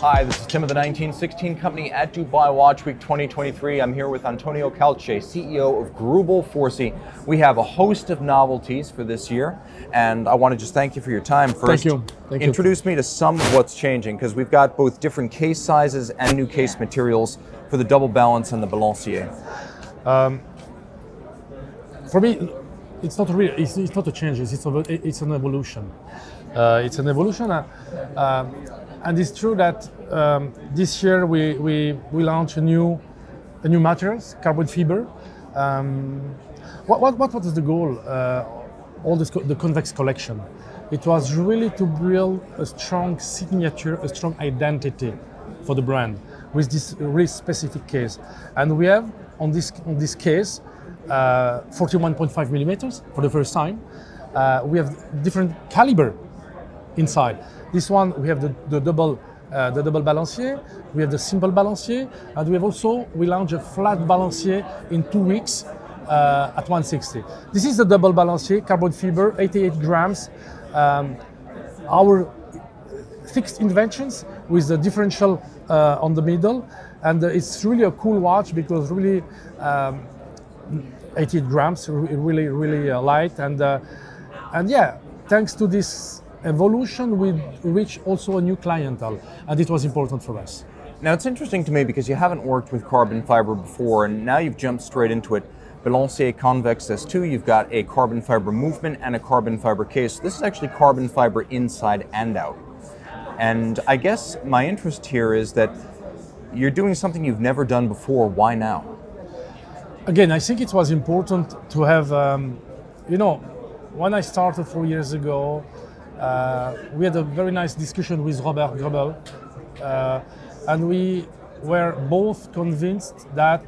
A: Hi, this is Tim of the 1916 Company at Dubai Watch Week 2023. I'm here with Antonio Calce, CEO of Greubel Forsey. We have a host of novelties for this year, and I want to just thank you for your time. First, Thank
I: you. Thank you.
A: introduce me to some of what's changing because we've got both different case sizes and new case materials for the double balance and the balancier.
I: For me, it's not real. It's, it's not a change. It's, a, it's an evolution. Uh, it's an evolution, uh, um, and it's true that um, this year we, we, we launched a new a new materials, carbon fiber. Um, what, what, what was the goal? Uh, all this co- the convex collection. It was really to build a strong signature, a strong identity for the brand with this really specific case. And we have on this on this case uh, 41.5 millimeters for the first time. Uh, we have different caliber inside. This one we have the, the double uh, the double balancier, we have the simple balancier, and we have also we launched a flat balancier in two weeks uh, at 160. This is the double balancier, carbon fiber, 88 grams. Um, our fixed inventions with the differential uh, on the middle, and uh, it's really a cool watch because really. Um, 88 grams, really, really uh, light, and uh, and yeah, thanks to this evolution, we reach also a new clientele, and it was important for us.
A: Now it's interesting to me because you haven't worked with carbon fiber before, and now you've jumped straight into it. Balancier Convex S2, you've got a carbon fiber movement and a carbon fiber case. This is actually carbon fiber inside and out. And I guess my interest here is that you're doing something you've never done before. Why now?
I: Again, I think it was important to have, um, you know, when I started four years ago, we had a very nice discussion with Robert Greubel, uh, and we were both convinced that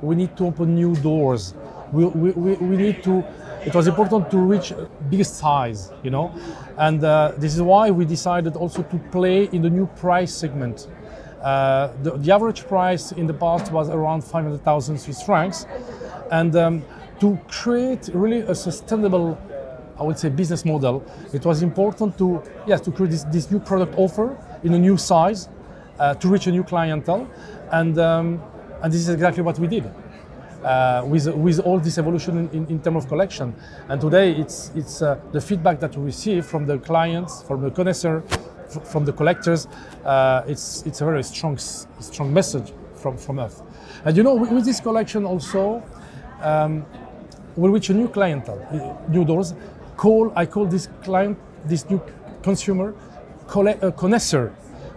I: we need to open new doors. We, we, we, we need to, it was important to reach biggest size, you know, and uh, this is why we decided also to play in the new price segment. Uh, the, the average price in the past was around 500,000 Swiss francs, and um, to create really a sustainable I would say business model. It was important to yes to create this, this new product offer in a new size uh, to reach a new clientele, and um, and this is exactly what we did uh, with with all this evolution in, in, terms of collection. And today it's it's uh, the feedback that we receive from the clients, from the connoisseur, from the collectors. Uh, it's it's a very strong strong message from from us. And you know with, with this collection also. Um, we reach a new clientele, new doors. Call I call this client, this new consumer, uh, connoisseur.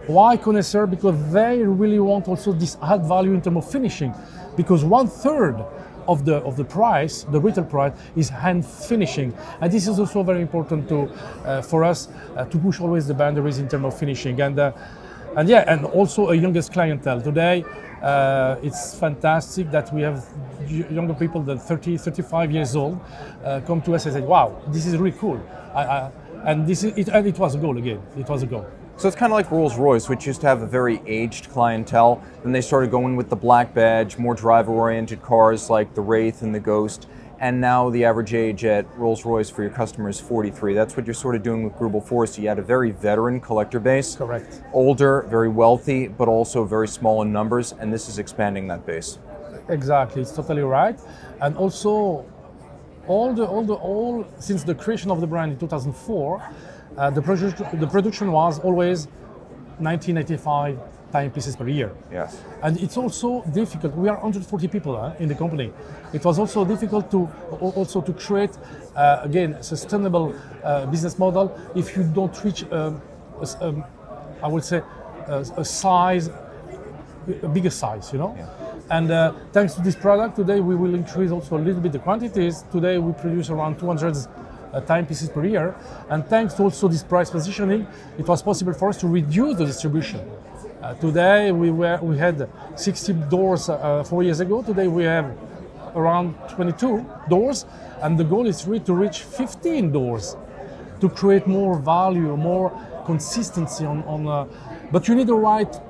I: Why connoisseur? Because they really want also this add value in terms of finishing, because one third of the of the price, the retail price, is hand finishing, and this is also very important to uh, for us uh, to push always the boundaries in terms of finishing and. Uh, and yeah, and also a youngest clientele. Today, uh, it's fantastic that we have younger people than 30, 35 years old uh, come to us and say, "Wow, this is really cool." I, I, and this is, it, and it was a goal again. It was a goal.
A: So it's kind of like Rolls Royce, which used to have a very aged clientele. Then they started going with the black badge, more driver oriented cars like the Wraith and the Ghost. And now the average age at Rolls Royce for your customers is 43. That's what you're sort of doing with Greubel Forsey. You had a very veteran collector base.
I: Correct.
A: Older, very wealthy, but also very small in numbers. And this is expanding that base.
I: Exactly, it's totally right. And also, all the all the all since the creation of the brand in 2004, uh, the production the production was always 1995 timepieces per year.
A: Yes.
I: And it's also difficult. We are 140 people uh, in the company. It was also difficult to also to create uh, again a sustainable uh, business model if you don't reach um, a um, I would say a, a size a bigger size, you know. And uh, thanks to this product, today we will increase also a little bit the quantities. Today we produce around 200 uh, timepieces per year, and thanks to also this price positioning, it was possible for us to reduce the distribution. Uh, today we were we had 60 doors uh, four years ago. Today we have around 22 doors, and the goal is really to reach 15 doors to create more value, more consistency on. on uh, but you need the right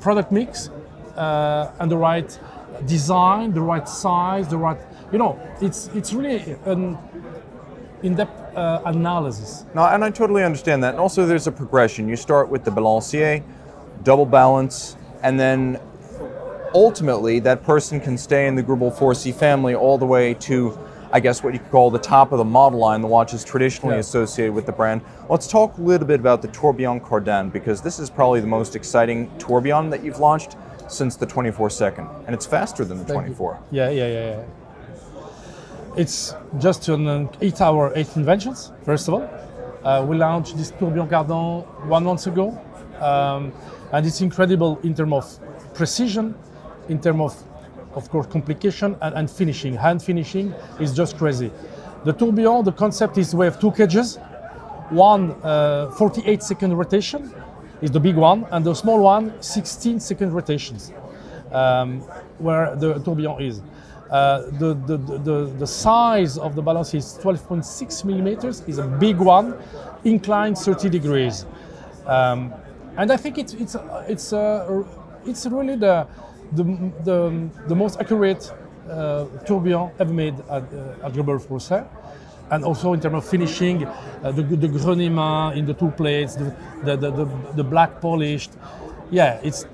I: product mix uh, and the right design, the right size, the right. You know, it's it's really an in-depth uh, analysis.
J: No, and I totally understand that. And also, there's a progression. You start with the balancier, double balance, and then ultimately that person can stay in the Greubel Forsey family all the way to, I guess, what you could call the top of the model line, the watches traditionally
I: Yeah.
J: associated with the brand. Let's talk a little bit about the Tourbillon Cardan because this is probably the most exciting tourbillon that you've launched since the 24 second, and it's faster than the
I: Thank you.
J: 24.
I: Yeah, yeah, yeah, yeah. It's just an uh, eight hour, eight inventions, first of all. Uh, we launched this Tourbillon Cardan one month ago. Um, and it's incredible in terms of precision, in terms of, of course, complication and, and finishing. Hand finishing is just crazy. The Tourbillon, the concept is we have two cages. One uh, 48 second rotation is the big one, and the small one 16 second rotations um, where the tourbillon is. Uh, the, the, the, the size of the balance is 12.6 millimeters, is a big one, inclined 30 degrees. Um, and I think it's, it's, it's, uh, it's really the, the, the, the most accurate uh, tourbillon ever made at, uh, at Greubel Forsey. And also in terms of finishing, uh, the, the greniment in the two plates, the, the, the, the, the black polished. Yeah, it's,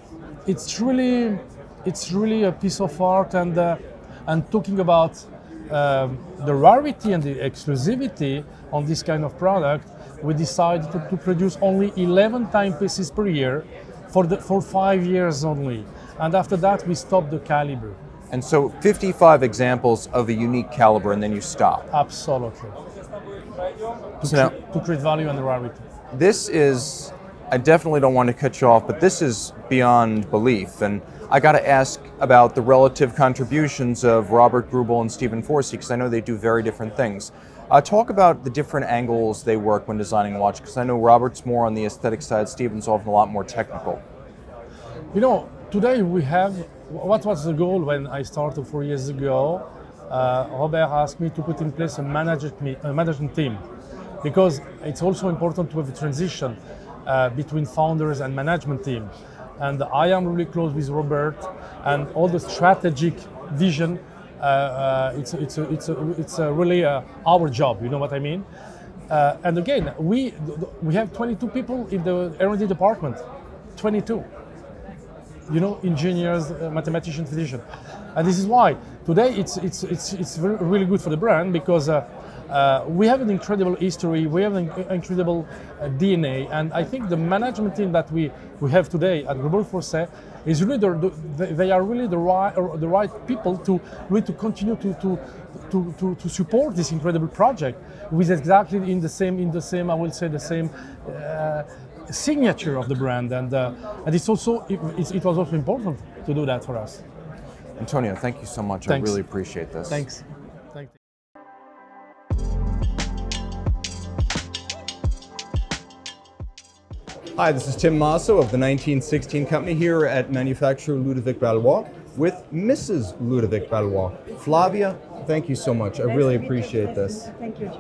I: it's really it's really a piece of art and uh, and talking about um, the rarity and the exclusivity on this kind of product we decided to, to produce only 11 timepieces per year for the for five years only and after that we stopped the caliber
J: And so 55 examples of a unique caliber, and then you stop.
I: absolutely to,
J: So now-
I: to create value and rarity
J: This is, I definitely don't want to cut you off, but this is beyond belief. And I got to ask about the relative contributions of Robert Greubel and Stephen Forsey, because I know they do very different things. Uh, talk about the different angles they work when designing a watch, because I know Robert's more on the aesthetic side, Steven's often a lot more technical.
I: You know, today we have what was the goal when I started four years ago? Uh, Robert asked me to put in place a management, a management team because it's also important to have a transition uh, between founders and management team. And I am really close with Robert and all the strategic vision. Uh, uh, it's it's it's it's really uh, our job. You know what I mean? And again, we we have 22 people in the R&D department. 22 you know, engineers, uh, mathematicians, physicians. And this is why today it's, it's, it's, it's really good for the brand because uh, uh, we have an incredible history, we have an incredible DNA, and I think the management team that we, we have today at Greubel Forsey is really the, the, they- they are really the right, the right people to really to continue to, to, to, to, to support this incredible project with exactly in the same in the same I will say the same uh, signature of the brand, and uh, and it's also it, it was also important to do that for us.
J: Antonio, thank you so much.
I: Thanks.
J: I really appreciate this.
I: Thanks.
A: Hi, this is Tim Masso of the 1916 Company here at manufacturer Ludovic Ballouard with Mrs. Ludovic Ballouard. Flavia, thank you so much. I really appreciate this.
K: Thank you.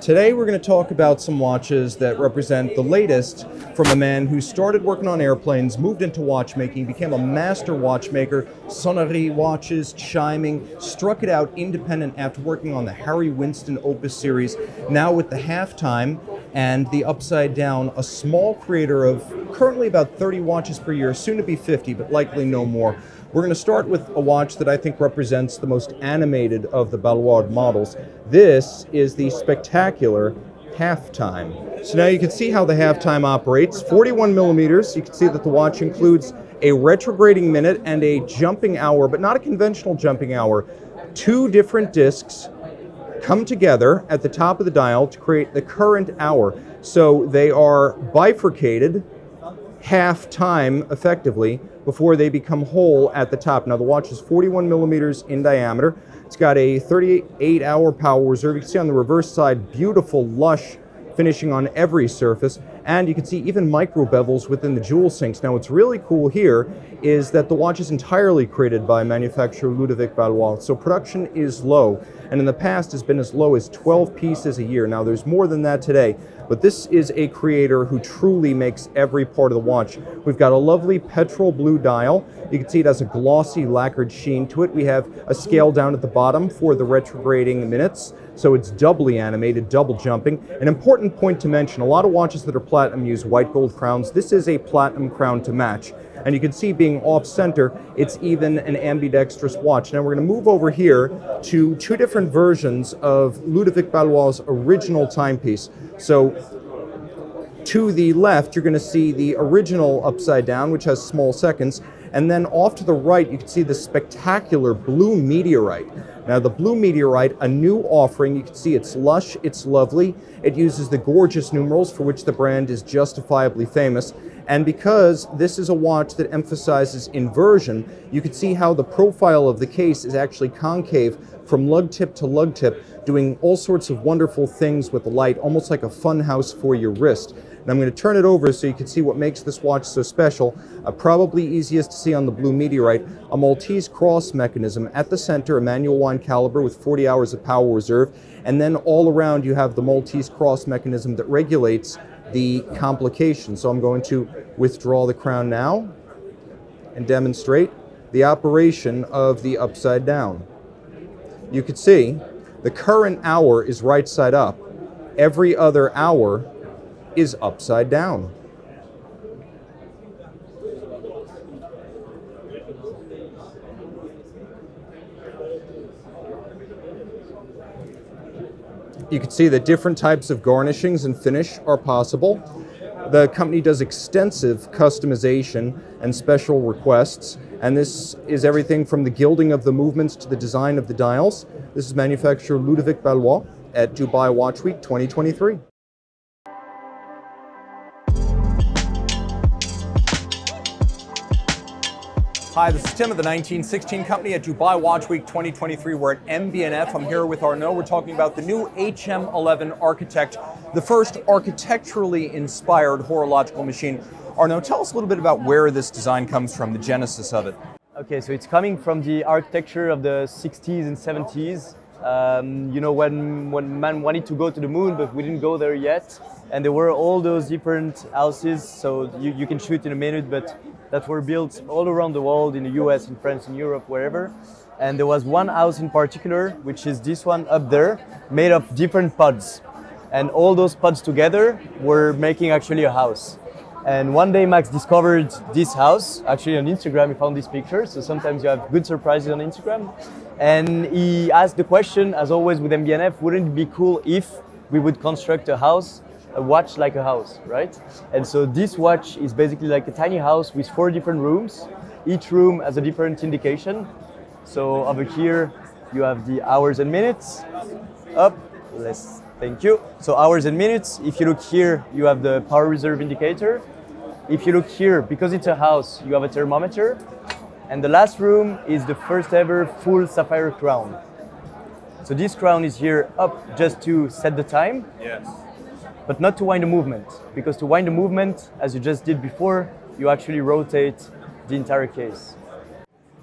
A: Today we're going to talk about some watches that represent the latest from a man who started working on airplanes, moved into watchmaking, became a master watchmaker, sonnerie watches, chiming, struck it out independent after working on the Harry Winston Opus series, now with the halftime and the upside down, a small creator of currently about 30 watches per year, soon to be 50, but likely no more. We're going to start with a watch that I think represents the most animated of the Ballouard models. This is the spectacular halftime. So now you can see how the halftime operates. 41 millimeters. You can see that the watch includes a retrograding minute and a jumping hour, but not a conventional jumping hour. Two different discs come together at the top of the dial to create the current hour. So they are bifurcated half time effectively before they become whole at the top. Now the watch is 41 millimeters in diameter. It's got a 38 hour power reserve. You can see on the reverse side, beautiful lush finishing on every surface. And you can see even micro bevels within the jewel sinks. Now, what's really cool here is that the watch is entirely created by manufacturer Ludovic Ballouard. So production is low, and in the past has been as low as 12 pieces a year. Now, there's more than that today, but this is a creator who truly makes every part of the watch. We've got a lovely petrol blue dial. You can see it has a glossy lacquered sheen to it. We have a scale down at the bottom for the retrograding minutes, so it's doubly animated, double jumping. An important point to mention, a lot of watches that are platinum use white gold crowns. This is a platinum crown to match. And you can see being off center, it's even an ambidextrous watch. Now we're going to move over here to two different versions of Ludovic Ballouard' original timepiece. So to the left, you're going to see the original upside down, which has small seconds. And then off to the right, you can see the spectacular blue meteorite. Now, the blue meteorite, a new offering. You can see it's lush, it's lovely. It uses the gorgeous numerals for which the brand is justifiably famous. And because this is a watch that emphasizes inversion, you can see how the profile of the case is actually concave from lug tip to lug tip, doing all sorts of wonderful things with the light, almost like a fun house for your wrist. And I'm going to turn it over so you can see what makes this watch so special. Uh, probably easiest to see on the Blue Meteorite, a Maltese cross mechanism at the center, a manual wind caliber with 40 hours of power reserve, and then all around you have the Maltese cross mechanism that regulates the complication. So I'm going to withdraw the crown now and demonstrate the operation of the upside down. You can see the current hour is right side up. Every other hour is upside down. You can see that different types of garnishings and finish are possible. The company does extensive customization and special requests, and this is everything from the gilding of the movements to the design of the dials. This is manufacturer Ludovic Ballouard at Dubai Watch Week 2023. Hi, this is Tim of the 1916 Company at Dubai Watch Week 2023. We're at MB&F. I'm here with Arnaud. We're talking about the new HM11 Architect, the first architecturally inspired horological machine. Arnaud, tell us a little bit about where this design comes from, the genesis of it.
K: Okay, so it's coming from the architecture of the 60s and 70s. Um, you know, when, when man wanted to go to the moon, but we didn't go there yet. And there were all those different houses, so you, you can shoot in a minute, but that were built all around the world in the US, in France, in Europe, wherever. And there was one house in particular, which is this one up there, made of different pods. And all those pods together were making actually a house. And one day Max discovered this house, actually on Instagram, he found this picture. So sometimes you have good surprises on Instagram. And he asked the question, as always with MB&F, wouldn't it be cool if we would construct a house a watch like a house, right? And so this watch is basically like a tiny house with four different rooms. Each room has a different indication. So over here, you have the hours and minutes. Up, let's, thank you. So hours and minutes. If you look here, you have the power reserve indicator. If you look here, because it's a house, you have a thermometer. And the last room is the first ever full sapphire crown. So this crown is here up just to set the time.
A: Yes
K: but not to wind the movement. Because to wind the movement, as you just did before, you actually rotate the entire case.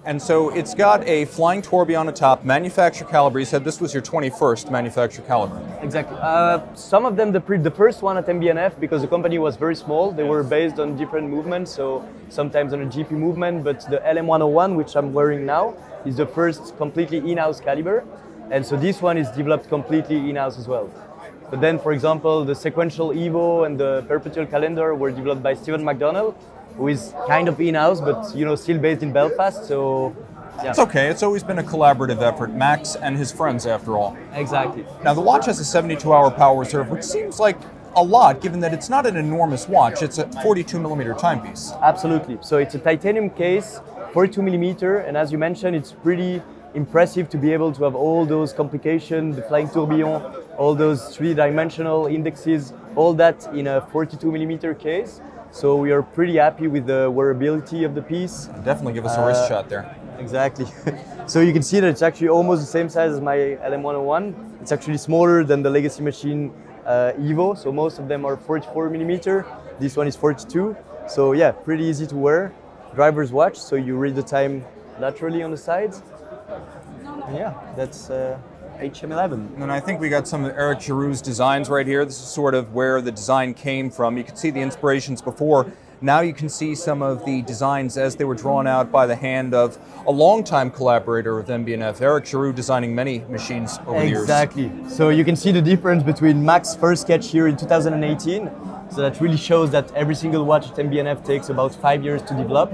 A: And so it's got a flying tourbillon atop, manufacturer caliber. You said this was your 21st manufacturer caliber.
K: Exactly. Uh, some of them, the, pre- the first one at MB&F, because the company was very small, they were based on different movements, so sometimes on a GP movement, but the LM101, which I'm wearing now, is the first completely in-house caliber. And so this one is developed completely in-house as well. But then, for example, the sequential Evo and the perpetual calendar were developed by Stephen McDonnell, who is kind of in-house, but you know, still based in Belfast. So
A: yeah. It's okay. It's always been a collaborative effort. Max and his friends, after all.
K: Exactly.
A: Now, the watch has a 72-hour power reserve, which seems like a lot, given that it's not an enormous watch. It's a 42 millimeter timepiece.
K: Absolutely. So it's a titanium case, 42 millimeter, and as you mentioned, it's pretty impressive to be able to have all those complications, the flying tourbillon, all those three-dimensional indexes, all that in a 42 millimeter case. So we are pretty happy with the wearability of the piece.
A: Definitely give us a wrist uh, shot there.
K: Exactly. so you can see that it's actually almost the same size as my LM101. It's actually smaller than the legacy machine uh, Evo, so most of them are 44 millimeter. This one is 42. So yeah, pretty easy to wear. Driver's watch, so you read the time laterally on the sides. And yeah, that's uh, HM11.
A: And I think we got some of Eric Giroud's designs right here. This is sort of where the design came from. You can see the inspirations before. Now you can see some of the designs as they were drawn out by the hand of a longtime collaborator with MB&F, Eric Giroud, designing many machines over the years.
K: Exactly. So you can see the difference between Max's first sketch here in 2018. So that really shows that every single watch at MB&F takes about five years to develop.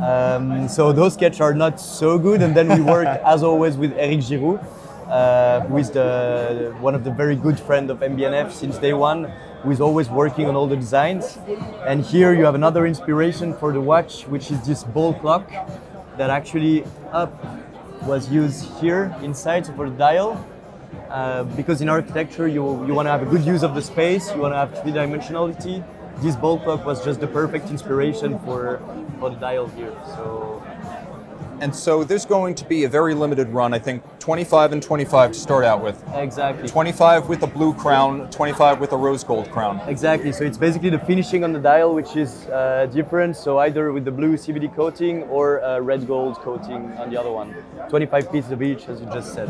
K: Um, so those sketches are not so good, and then we work as always with Eric Giroud, uh, who is the one of the very good friend of MB&F since day one, who is always working on all the designs. And here you have another inspiration for the watch, which is this ball clock that actually up was used here inside for the dial. Uh, because in architecture you, you want to have a good use of the space, you want to have three dimensionality. This ball clock was just the perfect inspiration for, for the dial here. So
A: And so there's going to be a very limited run, I think 25 and 25 to start out with.
K: exactly.
A: 25 with a blue crown, 25 with a rose gold crown.
K: Exactly. So it's basically the finishing on the dial which is uh, different. So either with the blue CVD coating or uh, red gold coating on the other one. 25 pieces of each, as you just said.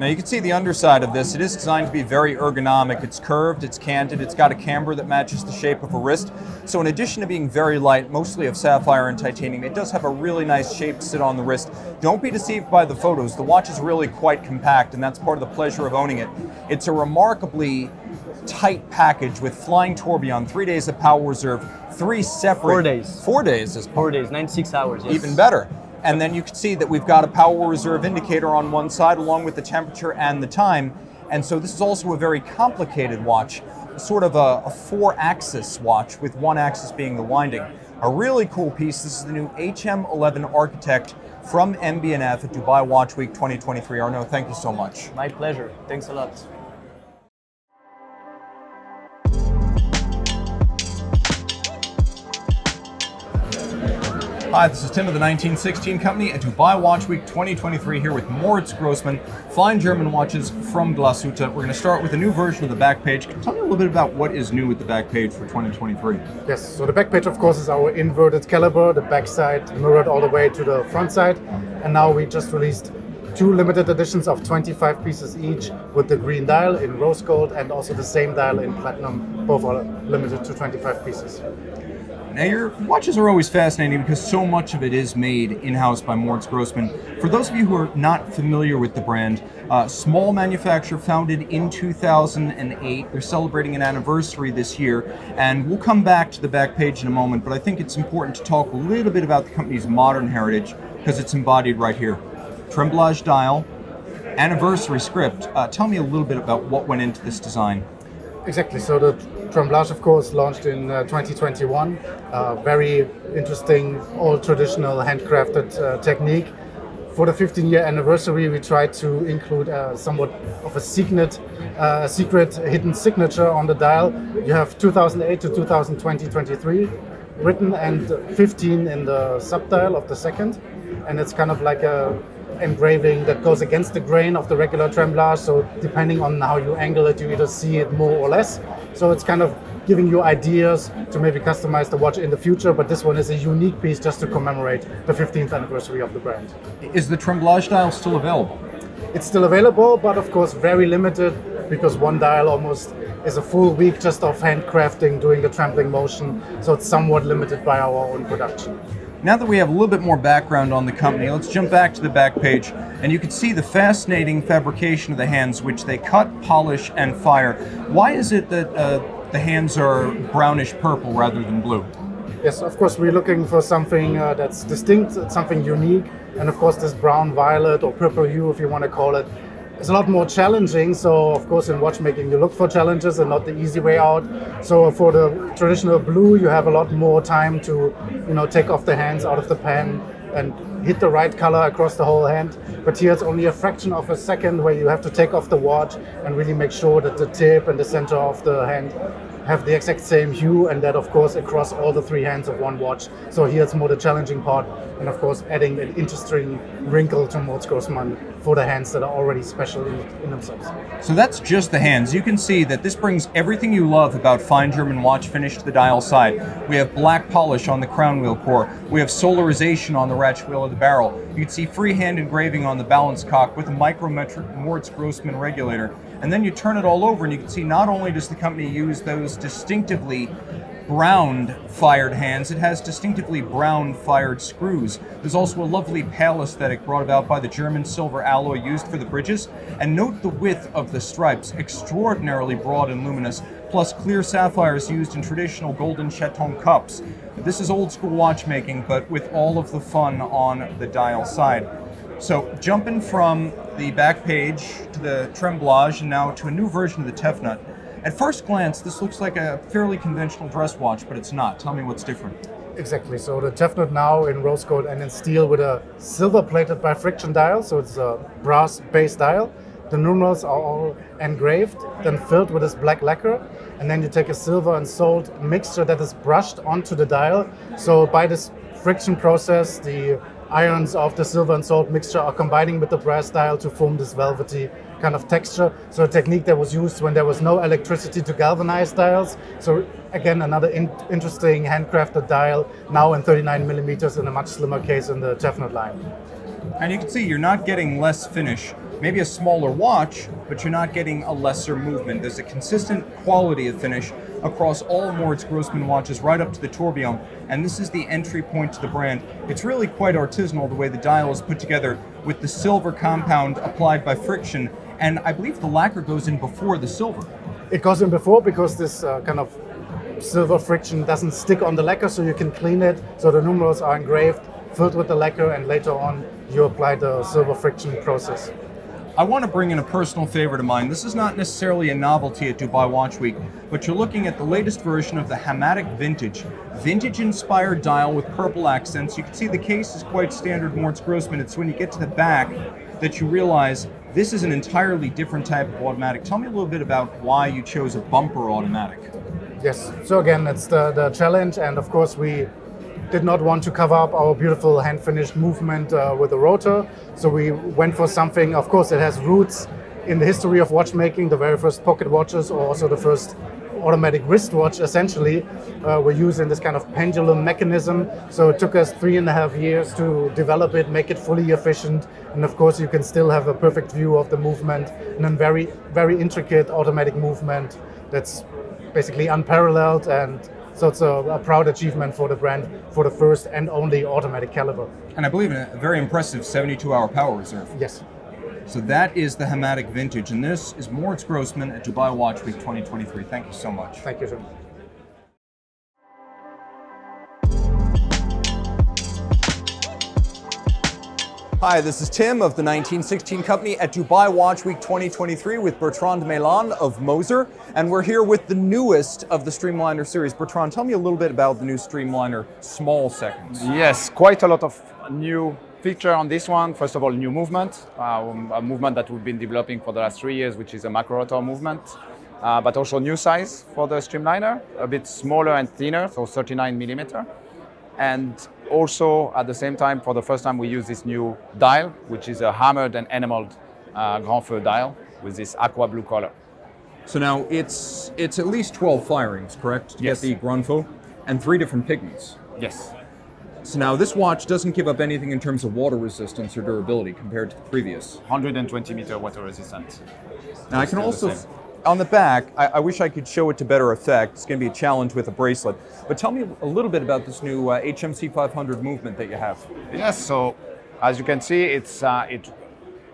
A: Now you can see the underside of this. It is designed to be very ergonomic. It's curved, it's canted, it's got a camber that matches the shape of a wrist. So in addition to being very light, mostly of sapphire and titanium, it does have a really nice shape to sit on the wrist. Don't be deceived by the photos. The watch is really quite compact, and that's part of the pleasure of owning it. It's a remarkably tight package with flying tourbillon, three days of power reserve, three separate
K: Four days.
A: Four days is
K: Four days, 96 hours. Yes.
A: even better. And then you can see that we've got a power reserve indicator on one side along with the temperature and the time. And so this is also a very complicated watch, sort of a, a four axis watch with one axis being the winding. A really cool piece. This is the new HM11 Architect from MB&F at Dubai Watch Week 2023. Arnaud, thank you so much.
K: My pleasure. Thanks a lot.
A: Hi, this is Tim of the 1916 Company at Dubai Watch Week 2023 here with Moritz Grossmann, fine German watches from Glashütte. We're going to start with a new version of the back page. Tell me a little bit about what is new with the back page for 2023?
L: Yes, so the back page, of course, is our inverted caliber, the back side mirrored all the way to the front side. And now we just released two limited editions of 25 pieces each with the green dial in rose gold and also the same dial in platinum. Both are limited to 25 pieces.
A: Now, your watches are always fascinating because so much of it is made in-house by Moritz Grossmann. For those of you who are not familiar with the brand, uh, small manufacturer founded in 2008. They're celebrating an anniversary this year, and we'll come back to the back page in a moment. But I think it's important to talk a little bit about the company's modern heritage because it's embodied right here. Tremblage dial, anniversary script. Uh, tell me a little bit about what went into this design.
L: Exactly. So the Tremblage, of course, launched in uh, 2021. Uh, very interesting, all traditional handcrafted uh, technique. For the 15 year anniversary, we tried to include uh, somewhat of a secret, uh, secret hidden signature on the dial. You have 2008 to 2020 23 written and 15 in the subdial of the second. And it's kind of like a engraving that goes against the grain of the regular tremblage. So depending on how you angle it, you either see it more or less. So it's kind of giving you ideas to maybe customize the watch in the future. But this one is a unique piece just to commemorate the 15th anniversary of the brand.
A: Is the Tremblage dial still available?
L: It's still available, but of course very limited because one dial almost is a full week just of handcrafting, doing the trampling motion. So it's somewhat limited by our own production.
A: Now that we have a little bit more background on the company, let's jump back to the back page and you can see the fascinating fabrication of the hands which they cut, polish, and fire. Why is it that uh, the hands are brownish purple rather than blue?
L: Yes, of course, we're looking for something uh, that's distinct, something unique. And of course, this brown violet or purple hue, if you want to call it, is a lot more challenging. So, of course, in watchmaking, you look for challenges and not the easy way out. So, for the traditional blue, you have a lot more time to, you know, take off the hands out of the pan and hit the right color across the whole hand. But here it's only a fraction of a second where you have to take off the watch and really make sure that the tip and the center of the hand have the exact same hue and that of course across all the three hands of one watch. So here it's more the challenging part and of course adding an interesting wrinkle to Moritz Grossmann for the hands that are already special in, in themselves.
A: So that's just the hands. You can see that this brings everything you love about fine German watch finish to the dial side. We have black polish on the crown wheel core. We have solarization on the ratchet wheel of the barrel. You can see freehand engraving on the balance cock with a micrometric Moritz Grossmann regulator. And then you turn it all over and you can see not only does the company use those distinctively browned fired hands, it has distinctively brown fired screws. There's also a lovely pale aesthetic brought about by the German silver alloy used for the bridges. And note the width of the stripes, extraordinarily broad and luminous, plus clear sapphires used in traditional golden chaton cups. This is old school watchmaking, but with all of the fun on the dial side. So jumping from the back page to the tremblage and now to a new version of the Tefnut. At first glance, this looks like a fairly conventional dress watch, but it's not. Tell me what's different.
L: Exactly. So the Tefnut now in rose gold and in steel with a silver-plated by friction dial. So it's a brass-based dial. The numerals are all engraved, then filled with this black lacquer, and then you take a silver and salt mixture that is brushed onto the dial. So by this friction process, the ions of the silver and salt mixture are combining with the brass dial to form this velvety kind of texture. So a technique that was used when there was no electricity to galvanize dials. So again, another in interesting handcrafted dial, now in 39 millimeters in a much slimmer case in the Tefnut line.
A: And you can see you're not getting less finish, maybe a smaller watch, but you're not getting a lesser movement. There's a consistent quality of finish across all Moritz Grossmann watches right up to the tourbillon, and this is the entry point to the brand. It's really quite artisanal the way the dial is put together with the silver compound applied by friction, and I believe the lacquer goes in before the silver.
L: It goes in before because this uh, kind of silver friction doesn't stick on the lacquer, so you can clean it. So the numerals are engraved, filled with the lacquer, and later on you apply the silver friction process.
A: I want to bring in a personal favorite of mine. This is not necessarily a novelty at Dubai Watch Week, but you're looking at the latest version of the Hamatic Vintage. Vintage inspired dial with purple accents. You can see the case is quite standard Moritz Grossmann. It's when you get to the back that you realize this is an entirely different type of automatic. Tell me a little bit about why you chose a bumper automatic.
L: Yes, so again, it's the, the challenge, and of course, we did not want to cover up our beautiful hand finished movement uh, with a rotor. So we went for something, of course, it has roots in the history of watchmaking. The very first pocket watches, or also the first automatic wristwatch, essentially, uh, were using this kind of pendulum mechanism. So it took us three and a half years to develop it, make it fully efficient. And of course, you can still have a perfect view of the movement and a very, very intricate automatic movement that's basically unparalleled and so it's a, a, proud achievement for the brand for the first and only automatic caliber.
A: And I believe in a very impressive 72 hour power reserve.
L: Yes.
A: So that is the Hamatic Vintage, and this is Moritz Grossmann at Dubai Watch Week 2023. Thank you so much.
L: Thank you, so much.
A: Hi, this is Tim of the 1916 Company at Dubai Watch Week 2023 with Bertrand Meylan of Moser, and we're here with the newest of the Streamliner series. Bertrand, tell me a little bit about the new Streamliner Small Seconds.
M: Yes, quite a lot of new feature on this one, first of all, new movement, uh, a movement that we've been developing for the last three years, which is a macro rotor movement. Uh, but also new size for the Streamliner, a bit smaller and thinner, so 39 millimeter. And also, at the same time, for the first time, we use this new dial, which is a hammered and enameled uh, Grand Feu dial with this aqua blue color.
A: So now it's it's at least 12 firings, correct, to
M: yes.
A: get the Grand Feu, and three different pigments.
M: Yes.
A: So now this watch doesn't give up anything in terms of water resistance or durability compared to the previous.
M: 120 meter water resistant.
A: Now I can also on the back, I, I, wish I could show it to better effect. It's going to be a challenge with a bracelet. But tell me a little bit about this new uh, HMC 500 movement that you have.
M: Yes, so as you can see, it's uh, it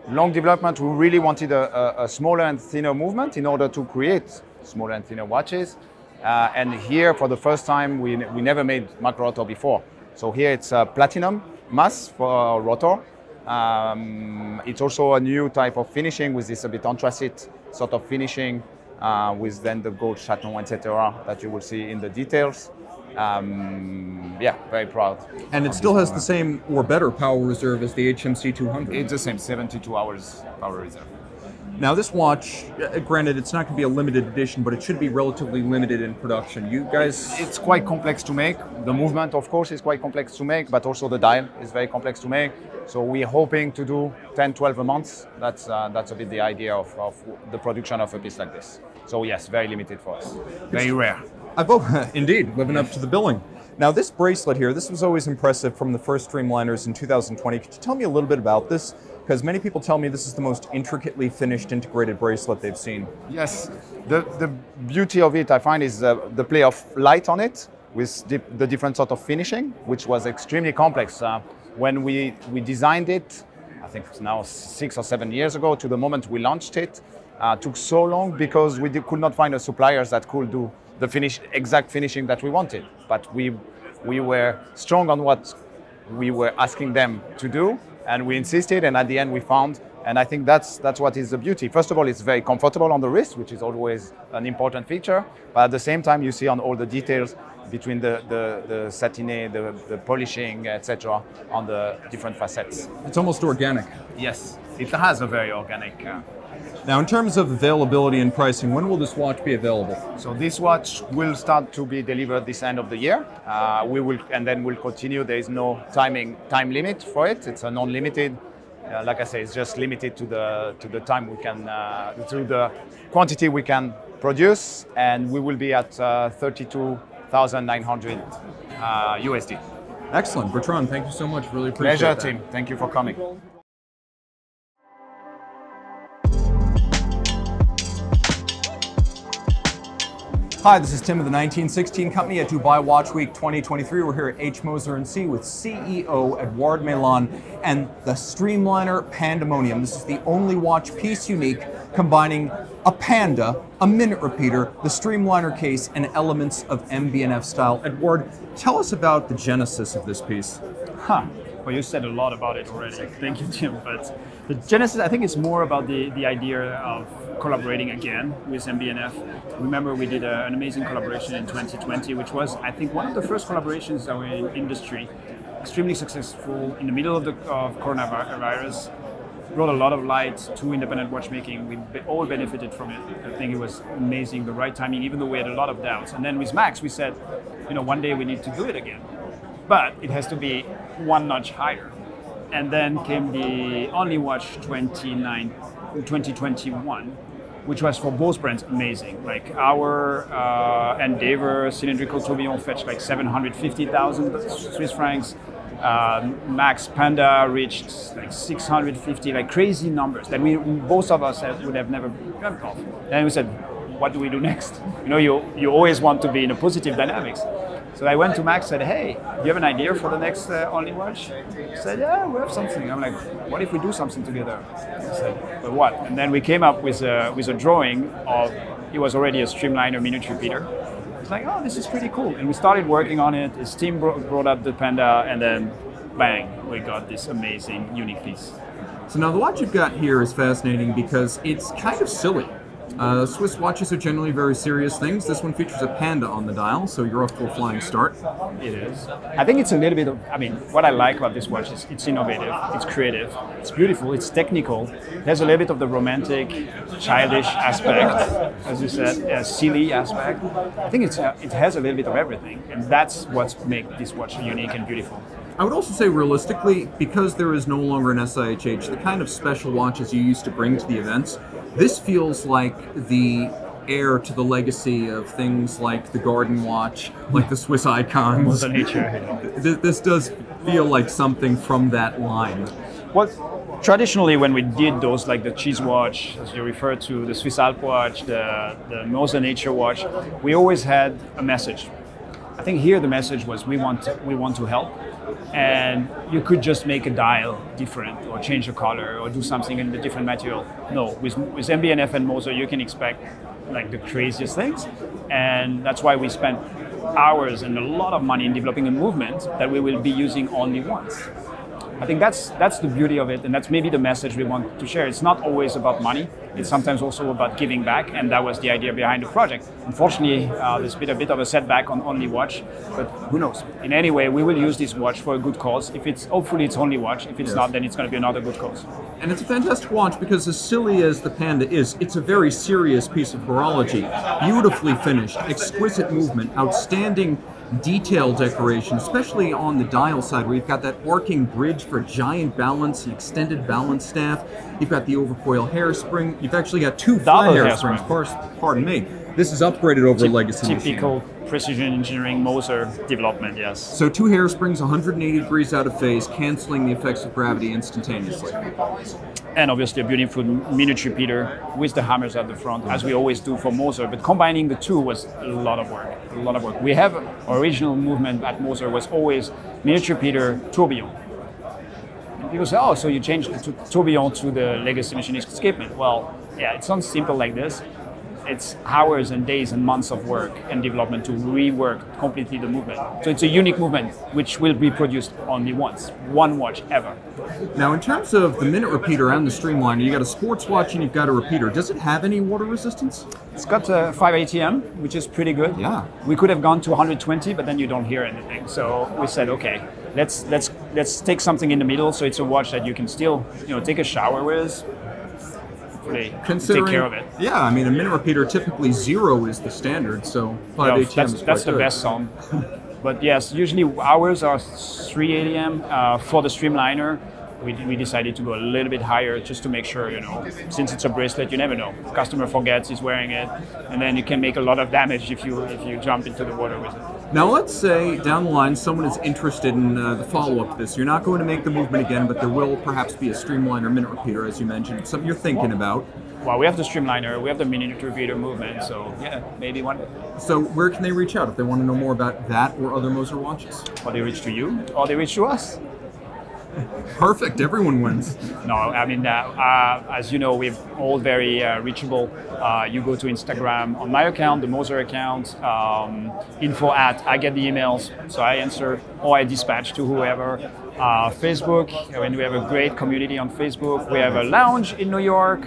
M: long development. We really wanted a, a, a, smaller and thinner movement in order to create smaller and thinner watches. Uh, and here, for the first time, we, we never made macro rotor before. So here it's a platinum mass for rotor. Um, it's also a new type of finishing with this a bit anthracite sort of finishing uh, with then the gold chaton, etc., that you will see in the details. Um, yeah, very proud.
A: And it still has the same or better power reserve as the HMC 200.
M: It's the same, 72 hours power reserve.
A: Now, this watch, uh, granted, it's not going to be a limited edition, but it should be relatively limited in production. You guys.
M: It's quite complex to make. The movement, of course, is quite complex to make, but also the dial is very complex to make. So we're hoping to do 10, 12 a month. That's uh, that's a bit the idea of, of the production of a piece like this. So yes, very limited for us. Very rare.
A: I've oh, indeed living up to the billing. Now, this bracelet here, this was always impressive from the first Streamliners in 2020. Could you tell me a little bit about this? Because many people tell me this is the most intricately finished integrated bracelet they've seen.
M: Yes, the, the beauty of it, I find, is uh, the play of light on it with the, the different sort of finishing, which was extremely complex. Uh, when we, we designed it, I think it's now six or seven years ago, to the moment we launched it, uh, took so long because we did, could not find a suppliers that could do the finish, exact finishing that we wanted. But we, we were strong on what we were asking them to do, and we insisted, and at the end we found and I think that's that's what is the beauty. First of all, it's very comfortable on the wrist, which is always an important feature. But at the same time, you see on all the details between the the, the satiné, the, the polishing, etc., on the different facets.
A: It's almost organic.
M: Yes, it has a very organic. Uh,
A: Now, in terms of availability and pricing, when will this watch be available?
M: So this watch will start to be delivered this end of the year. Uh, we will, and then we'll continue. There is no timing time limit for it. It's an unlimited. Uh, like I say, it's just limited to the to the time we can, uh, to the quantity we can produce, and we will be at uh, 32,900 uh, USD.
A: Excellent, Bertrand. Thank you so much. Really appreciate it.
M: Pleasure,
A: that.
M: Tim. Thank you for coming.
A: Hi, this is Tim of the 1916 Company at Dubai Watch Week 2023. We're here at H. Moser C with CEO Edouard Meylan and the Streamliner Pandemonium. This is the only watch piece unique combining a panda, a minute repeater, the Streamliner case, and elements of MB&F style. Edouard, tell us about the genesis of this piece.
N: Huh. Well, you said a lot about it already. Thank you, Tim. But the genesis, I think, is more about the, the idea of collaborating again with MB&F. Remember, we did a, an amazing collaboration in 2020, which was, I think, one of the first collaborations in industry, extremely successful in the middle of the of coronavirus. Brought a lot of light to independent watchmaking. We all benefited from it. I think it was amazing, the right timing, even though we had a lot of doubts. And then with Max, we said, you know, one day we need to do it again but it has to be one notch higher. And then came the Only Watch 29, 2021, which was for both brands amazing. Like our uh, Endeavor cylindrical tourbillon fetched like 750,000 Swiss francs. Um, Max Panda reached like 650, like crazy numbers that we both of us would have never dreamt of. And we said, what do we do next? You know, you, you always want to be in a positive dynamics. So I went to Max and said, "Hey, do you have an idea for the next uh, Only Watch?" He said, "Yeah, we have something." I'm like, "What if we do something together?" He said, "But what?" And then we came up with a with a drawing of it was already a Streamliner minute repeater. It's like, "Oh, this is pretty cool," and we started working on it. His team bro- brought up the Panda, and then bang, we got this amazing, unique piece.
A: So now the watch you've got here is fascinating because it's kind of silly. Uh, Swiss watches are generally very serious things. This one features a panda on the dial, so you're off to a flying start.
N: It is. I think it's a little bit of. I mean, what I like about this watch is it's innovative, it's creative, it's beautiful, it's technical. It has a little bit of the romantic, childish aspect, as you said, a silly aspect. I think it's uh, it has a little bit of everything, and that's what makes this watch unique and beautiful.
A: I would also say realistically, because there is no longer an SIHH, the kind of special watches you used to bring to the events, this feels like the heir to the legacy of things like the Garden Watch, like the Swiss icons.
N: Nature,
A: This does feel like something from that line.
N: Well, traditionally, when we did those, like the cheese watch, as you referred to, the Swiss Alp watch, the, the Mother Nature watch, we always had a message. I think here the message was we want to, we want to help, and you could just make a dial different, or change the color, or do something in a different material. No, with with MB&F and Moser, you can expect like the craziest things, and that's why we spent hours and a lot of money in developing a movement that we will be using only once. I think that's that's the beauty of it, and that's maybe the message we want to share. It's not always about money; it's sometimes also about giving back, and that was the idea behind the project. Unfortunately, uh, there's been a bit of a setback on Only Watch, but who knows? In any way, we will use this watch for a good cause. If it's hopefully it's Only Watch. If it's
A: Yes.
N: not, then it's going to be another good cause.
A: And it's a fantastic watch because, as silly as the Panda is, it's a very serious piece of horology. Beautifully finished, exquisite movement, outstanding detail decoration, especially on the dial side where you've got that arcing bridge for giant balance, an extended balance staff. You've got the overcoil hairspring. You've actually got two flat hairsprings.
N: hairspring.
A: Pars- Pardon me. This is upgraded over
N: Typ-
A: legacy machine.
N: Precision engineering Moser development. Yes.
A: So two hairsprings 180 degrees out of phase, canceling the effects of gravity instantaneously.
N: and obviously a beautiful miniature repeater with the hammers at the front, as we always do for Moser. But combining the two was a lot of work. A lot of work. We have original movement at Moser was always minute repeater, tourbillon. And people say, "Oh, so you changed the tourbillon to the legacy machinist escapement?" Well, yeah, it's not simple like this. It's hours and days and months of work and development to rework completely the movement. So it's a unique movement which will be produced only once, one watch ever.
A: Now, in terms of the minute repeater and the streamliner, you got a sports watch and you've got a repeater. Does it have any water resistance?
N: It's got a 5 ATM, which is pretty good.
A: Yeah.
N: We could have gone to 120, but then you don't hear anything. So we said, okay, let's let's let's take something in the middle. So it's a watch that you can still, you know, take a shower with. Hopefully, take care of it.
A: Yeah, I mean, a minute repeater typically zero is the standard, so 5
N: Yeah,
A: ATM
N: that's
A: is
N: that's the
A: good.
N: best song. but yes, usually ours are 3 ATM uh, for the Streamliner. We, we decided to go a little bit higher just to make sure, you know, since it's a bracelet, you never know. Customer forgets he's wearing it, and then you can make a lot of damage if you if you jump into the water with it.
A: Now, let's say down the line someone is interested in uh, the follow up to this. You're not going to make the movement again, but there will perhaps be a streamliner minute repeater, as you mentioned. Something you're thinking about.
N: Well, we have the Streamliner, we have the minute repeater movement, so yeah, maybe one.
A: So, where can they reach out if they want to know more about that or other Moser watches?
N: Or they reach to you, or they reach to us.
A: Perfect. Everyone wins.
N: No, I mean, uh, uh, as you know, we're all very uh, reachable. Uh, you go to Instagram on my account, the Moser account, um, info at, I get the emails, so I answer or I dispatch to whoever. Uh, Facebook, I mean, we have a great community on Facebook. We have a lounge in New York,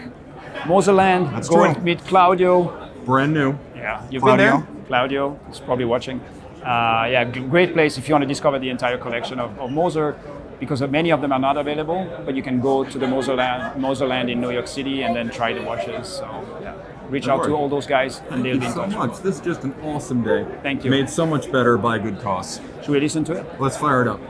N: Moserland.
A: That's
N: go
A: true.
N: and meet Claudio.
A: Brand new.
N: Yeah, you've
A: Claudio?
N: been there? Claudio is probably watching. Uh, yeah, great place if you want to discover the entire collection of, of Moser, because many of them are not available, but you can go to the Moserland, Moserland in New York City and then try the watches. So yeah, reach out to all those guys and
A: Thank
N: they'll be in
A: so
N: touch.
A: much. This is just an awesome day.
N: Thank you.
A: Made so much better by good cause.
N: Should we listen to it?
A: Let's fire it up.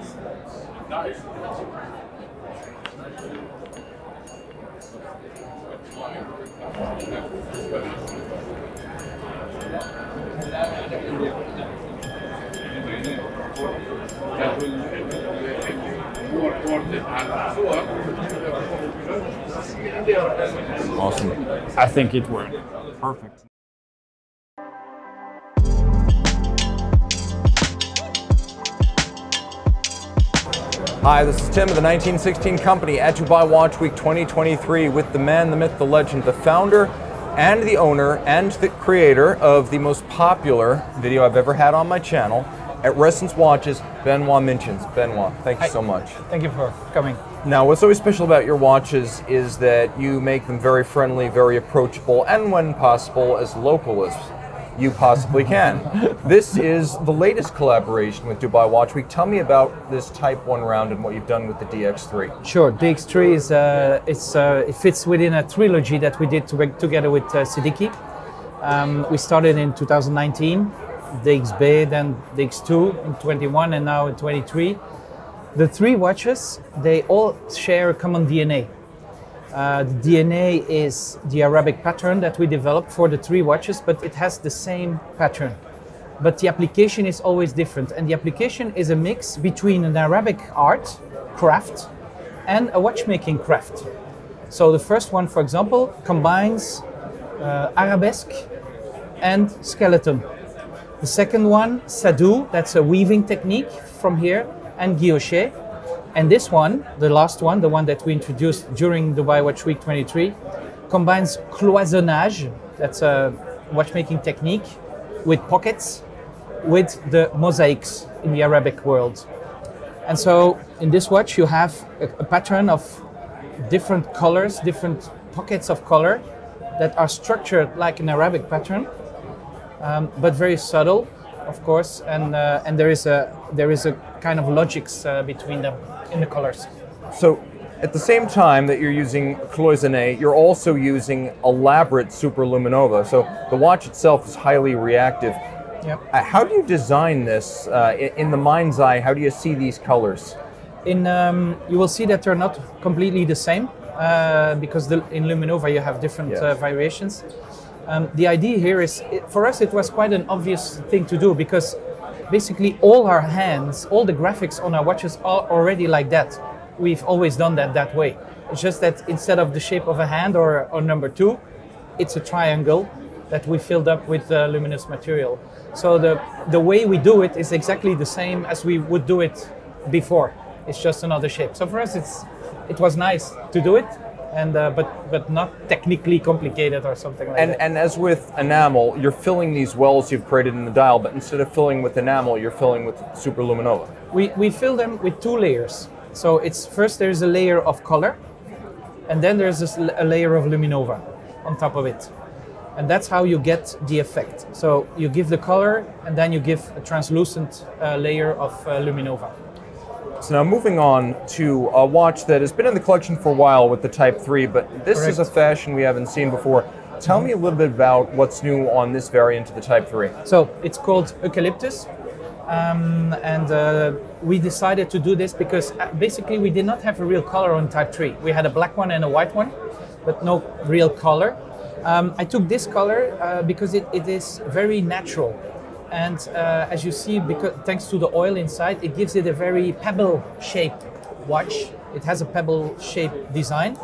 A: Awesome.
N: I think it worked.
A: Perfect. Hi, this is Tim of the 1916 Company at Dubai Watch Week 2023 with the man, the myth, the legend, the founder and the owner and the creator of the most popular video I've ever had on my channel at Ressence Watches, Benoit Mintiens. Benoit, thank you so much.
O: Thank you for coming.
A: Now, what's always special about your watches is that you make them very friendly, very approachable, and when possible, as local as you possibly can. this is the latest collaboration with Dubai Watch Week. Tell me about this Type 1 round and what you've done with the DX3.
O: Sure, DX3 is uh, it's uh, it fits within a trilogy that we did to, together with uh, Seddiqi. Um, we started in 2019, DXB, then DX2 in 21, and now in 23. The three watches they all share a common DNA. Uh, the DNA is the Arabic pattern that we developed for the three watches, but it has the same pattern. But the application is always different, and the application is a mix between an Arabic art, craft, and a watchmaking craft. So the first one, for example, combines uh, arabesque and skeleton. The second one, sadu, that's a weaving technique from here, and guilloche. And this one, the last one, the one that we introduced during Dubai Watch Week 23, combines cloisonnage, that's a watchmaking technique, with pockets, with the mosaics in the Arabic world. And so in this watch, you have a, a pattern of different colors, different pockets of color that are structured like an Arabic pattern, um, but very subtle, of course. And uh, and there is a there is a kind of logics uh, between them in the colors.
A: So, at the same time that you're using cloisonne, you're also using elaborate superluminova. So the watch itself is highly reactive.
O: Yep.
A: Uh, how do you design this uh, in the mind's eye? How do you see these colors?
O: In um, you will see that they're not completely the same uh, because the, in Luminova you have different
A: Yes.
O: uh, variations. Um, the idea here is it, for us it was quite an obvious thing to do because basically all our hands, all the graphics on our watches are already like that. We've always done that that way. It's just that instead of the shape of a hand or, or number two, it's a triangle that we filled up with uh, luminous material. So the the way we do it is exactly the same as we would do it before. It's just another shape. So for us, it's it was nice to do it, and uh, but but not technically complicated or something like
A: And,
O: that.
A: and as with enamel, you're filling these wells you've created in the dial, but instead of filling with enamel, you're filling with superluminova.
O: We, we fill them with two layers. So it's first there's a layer of color, and then there's this, a layer of luminova on top of it. And that's how you get the effect. So you give the color, and then you give a translucent uh, layer of uh, luminova.
A: So now moving on to a watch that has been in the collection for a while with the Type 3, but this is a fashion we haven't seen before. Tell me a little bit about what's new on this variant of the Type 3.
O: So it's called Eucalyptus. Um, and uh, we decided to do this because uh, basically we did not have a real color on Type 3. We had a black one and a white one, but no real color. Um, I took this color uh, because it, it is very natural. And uh, as you see, because thanks to the oil inside, it gives it a very pebble shaped watch. It has a pebble shaped design.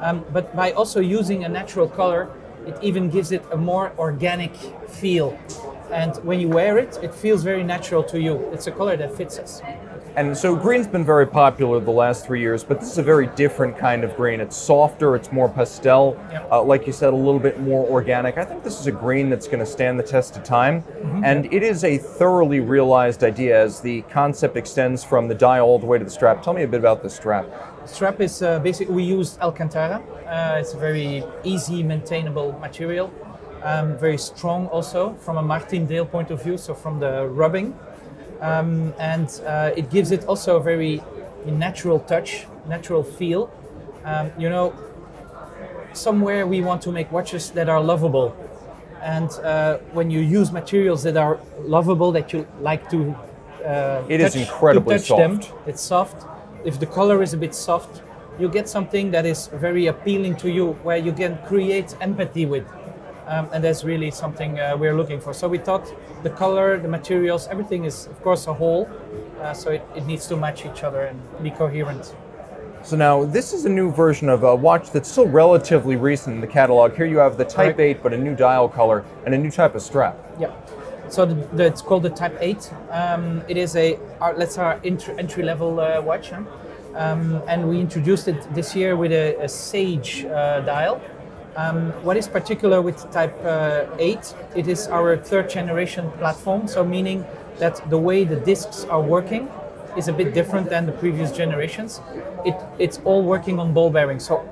O: Um, but by also using a natural color, it even gives it a more organic feel. And when you wear it, it feels very natural to you. It's a color that fits us.
A: And so green's been very popular the last three years, but this is a very different kind of green. It's softer, it's more pastel,
O: Yep.
A: uh, like you said, a little bit more organic. I think this is a green that's going to stand the test of time.
O: Mhm.
A: And it is a thoroughly realized idea as the concept extends from the dial all the way to the strap. Tell me a bit about the strap.
O: Strap is uh, basically we used Alcantara. Uh, it's a very easy, maintainable material. Um, very strong also from a martindale point of view, so from the rubbing, um, and uh, it gives it also a very natural touch, natural feel. Um, you know, somewhere we want to make watches that are lovable, and uh, when you use materials that are lovable, that you like to, uh,
A: It is
O: touch-
A: incredibly
O: to touch them,
A: soft.
O: it's soft. If the color is a bit soft, you get something that is very appealing to you, where you can create empathy with. Um, and that's really something uh, we're looking for. So we thought the color, the materials, everything is, of course, a whole. Uh, so it, it needs to match each other and be coherent.
A: So now this is a new version of a watch that's still relatively recent in the catalog. Here you have the Type 8, but a new dial color and a new type of strap.
O: Yeah. So the, the, it's called the Type 8. Um, it is a our, let's say our entry, entry level uh, watch, huh? um, and we introduced it this year with a, a Sage uh, dial. Um, what is particular with Type uh, 8? It is our third generation platform, so meaning that the way the discs are working is a bit different than the previous generations. It, it's all working on ball bearings. So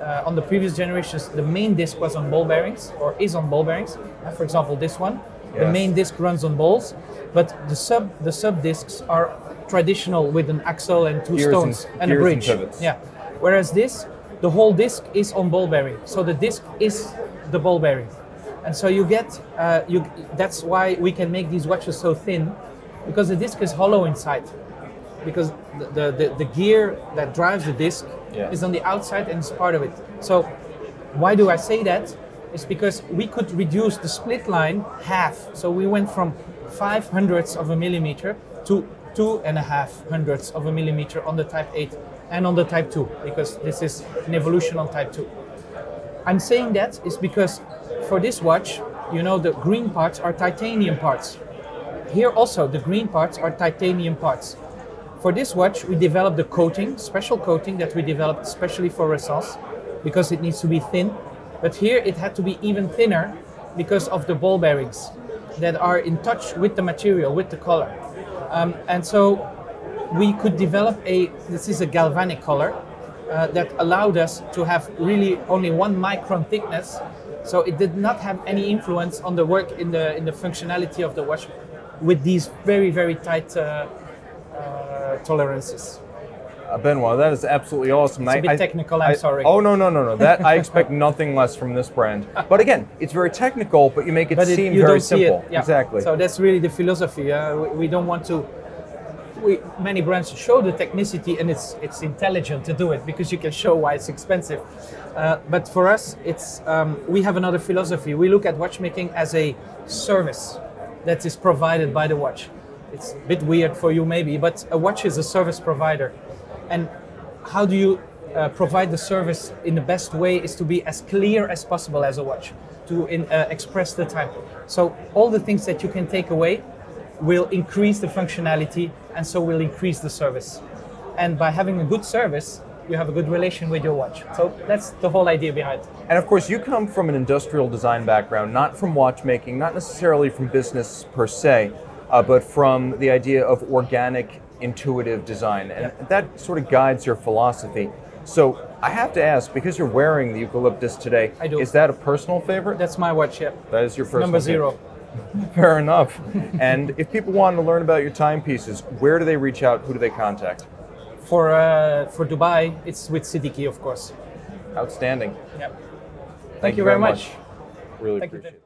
O: uh, on the previous generations, the main disc was on ball bearings or is on ball bearings. Uh, for example, this one, the main disc runs on balls, but the sub the sub discs are traditional with an axle and two
A: Gears
O: stones and, a
A: and
O: bridge.
A: pivots.
O: Yeah. Whereas this, the whole disc is on ball bearing. So the disc is the ball bearing, and so you get uh, you. That's why we can make these watches so thin, because the disc is hollow inside because the, the, the, the gear that drives the disc
A: Yeah.
O: is on the outside and it's part of it. So why do I say that? It's because we could reduce the split line half. So we went from five hundredths of a millimeter to two and a half hundredths of a millimeter on the Type 8 and on the Type 2 because this is an evolution on Type 2. I'm saying that is because for this watch, you know, the green parts are titanium parts. Here also, the green parts are titanium parts. For this watch, we developed a coating, special coating that we developed especially for Ressence, because it needs to be thin. But here it had to be even thinner because of the ball bearings that are in touch with the material, with the color. Um, and so we could develop a, this is a galvanic color, uh, that allowed us to have really only one micron thickness. So it did not have any influence on the work in the, in the functionality of the watch with these very, very tight uh, uh, tolerances.
A: Uh, Benoit, that is absolutely awesome.
O: It's a bit technical, I'm sorry.
A: Oh no, no, no, no. That I expect nothing less from this brand. But again, it's very technical, but you make it
O: but
A: seem
O: you
A: very
O: don't see
A: simple.
O: it. Yeah.
A: Exactly.
O: So that's really the philosophy. Uh, we, we don't want to. We, many brands show the technicity, and it's it's intelligent to do it because you can show why it's expensive. Uh, but for us, it's um, we have another philosophy. We look at watchmaking as a service that is provided by the watch. It's a bit weird for you maybe, but a watch is a service provider, and how do you uh, provide the service in the best way is to be as clear as possible as a watch to in, uh, express the time. So all the things that you can take away will increase the functionality and so will increase the service. And by having a good service, you have a good relation with your watch. So that's the whole idea behind it.
A: And of course, you come from an industrial design background, not from watchmaking, not necessarily from business per se, uh, but from the idea of organic, intuitive design. And that sort of guides your philosophy. So I have to ask, because you're wearing the eucalyptus today,
O: I do.
A: is that a personal favorite?
O: That's my watch, yeah.
A: That is your personal
O: Number
A: favorite. Fair enough. and if people want to learn about your timepieces, where do they reach out? Who do they contact?
O: For uh, for Dubai, it's with Seddiqi, of course.
A: Outstanding.
O: Yep. Thank, you very much.
A: Really
O: Thank you,
A: appreciate it.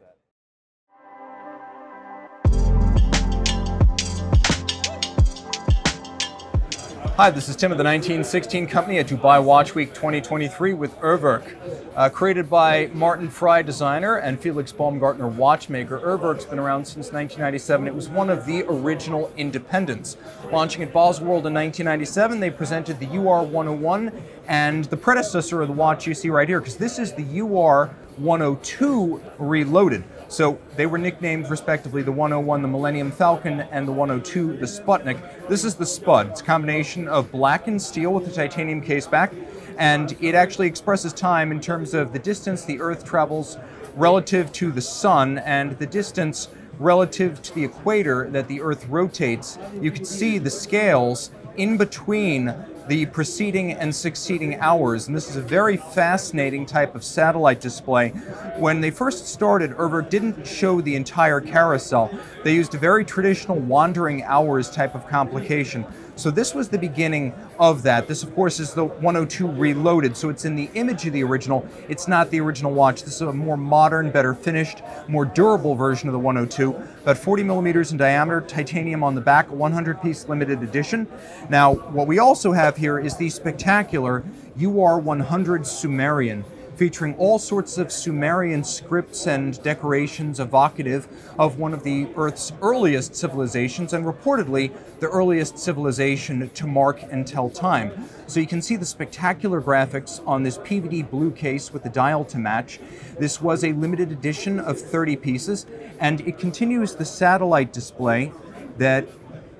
A: Hi, this is Tim of the 1916 Company at Dubai Watch Week 2023 with Urwerk. Uh, created by Martin Frei, designer, and Felix Baumgartner, watchmaker. Urwerk's been around since 1997. It was one of the original independents. Launching at Baselworld in 1997, they presented the UR101 and the predecessor of the watch you see right here, because this is the UR102 Reloaded. So they were nicknamed respectively the 101, the Millennium Falcon, and the 102, the Sputnik. This is the Spud. It's a combination of blackened steel with a titanium case back, and it actually expresses time in terms of the distance the Earth travels relative to the Sun and the distance relative to the equator that the Earth rotates. You can see the scales in between the preceding and succeeding hours. And this is a very fascinating type of satellite display. When they first started, Urwerk didn't show the entire carousel. They used a very traditional wandering hours type of complication. So this was the beginning of that. This, of course, is the 102 Reloaded. So it's in the image of the original. It's not the original watch. This is a more modern, better finished, more durable version of the 102. About 40 millimeters in diameter, titanium on the back, 100 piece limited edition. Now, what we also have here is the spectacular UR100 Sumerian featuring all sorts of Sumerian scripts and decorations evocative of one of the Earth's earliest civilizations and reportedly the earliest civilization to mark and tell time. So you can see the spectacular graphics on this PVD blue case with the dial to match. This was a limited edition of 30 pieces and it continues the satellite display that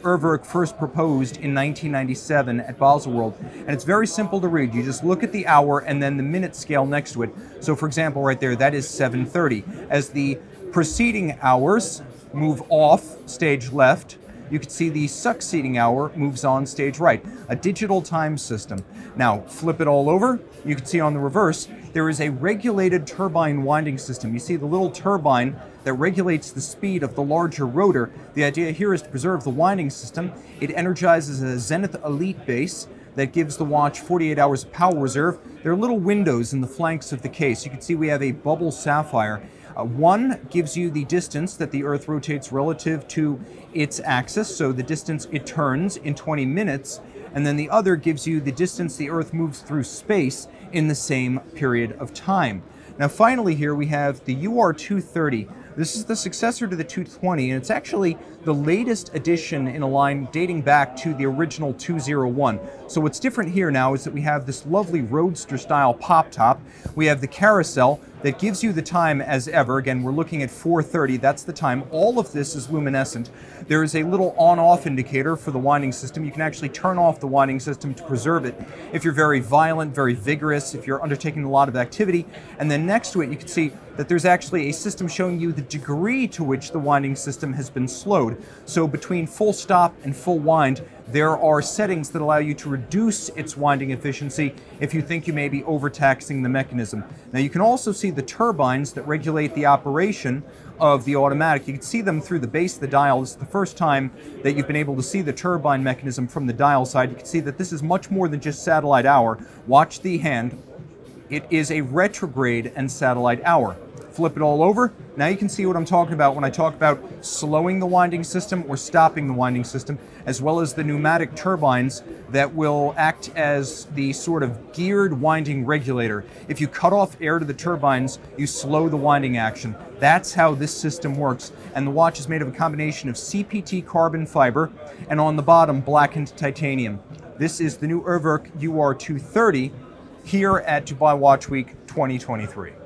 A: Urwerk first proposed in 1997 at Baselworld. And it's very simple to read. You just look at the hour and then the minute scale next to it. So for example, right there, that is 7.30. As the preceding hours move off stage left, you can see the succeeding hour moves on stage right, a digital time system. Now, flip it all over, you can see on the reverse, there is a regulated turbine winding system. You see the little turbine that regulates the speed of the larger rotor. The idea here is to preserve the winding system. It energizes a Zenith Elite base that gives the watch 48 hours of power reserve. There are little windows in the flanks of the case. You can see we have a bubble sapphire. Uh, one gives you the distance that the Earth rotates relative to its axis, so the distance it turns in 20 minutes, and then the other gives you the distance the Earth moves through space in the same period of time. Now finally here we have the UR230. This is the successor to the 220, and it's actually the latest addition in a line dating back to the original 201. So what's different here now is that we have this lovely roadster style pop top. We have the carousel that gives you the time as ever. Again, we're looking at 4.30, that's the time. All of this is luminescent. There is a little on-off indicator for the winding system. You can actually turn off the winding system to preserve it if you're very violent, very vigorous, if you're undertaking a lot of activity. And then next to it, you can see that there's actually a system showing you the degree to which the winding system has been slowed. So between full stop and full wind, there are settings that allow you to reduce its winding efficiency if you think you may be overtaxing the mechanism. Now you can also see the turbines that regulate the operation of the automatic. You can see them through the base of the dial. This is the first time that you've been able to see the turbine mechanism from the dial side. You can see that this is much more than just satellite hour. Watch the hand. It is a retrograde and satellite hour flip it all over. Now you can see what I'm talking about when I talk about slowing the winding system or stopping the winding system, as well as the pneumatic turbines that will act as the sort of geared winding regulator. If you cut off air to the turbines, you slow the winding action. That's how this system works. And the watch is made of a combination of CPT carbon fiber and on the bottom, blackened titanium. This is the new Urwerk UR230 here at Dubai Watch Week 2023.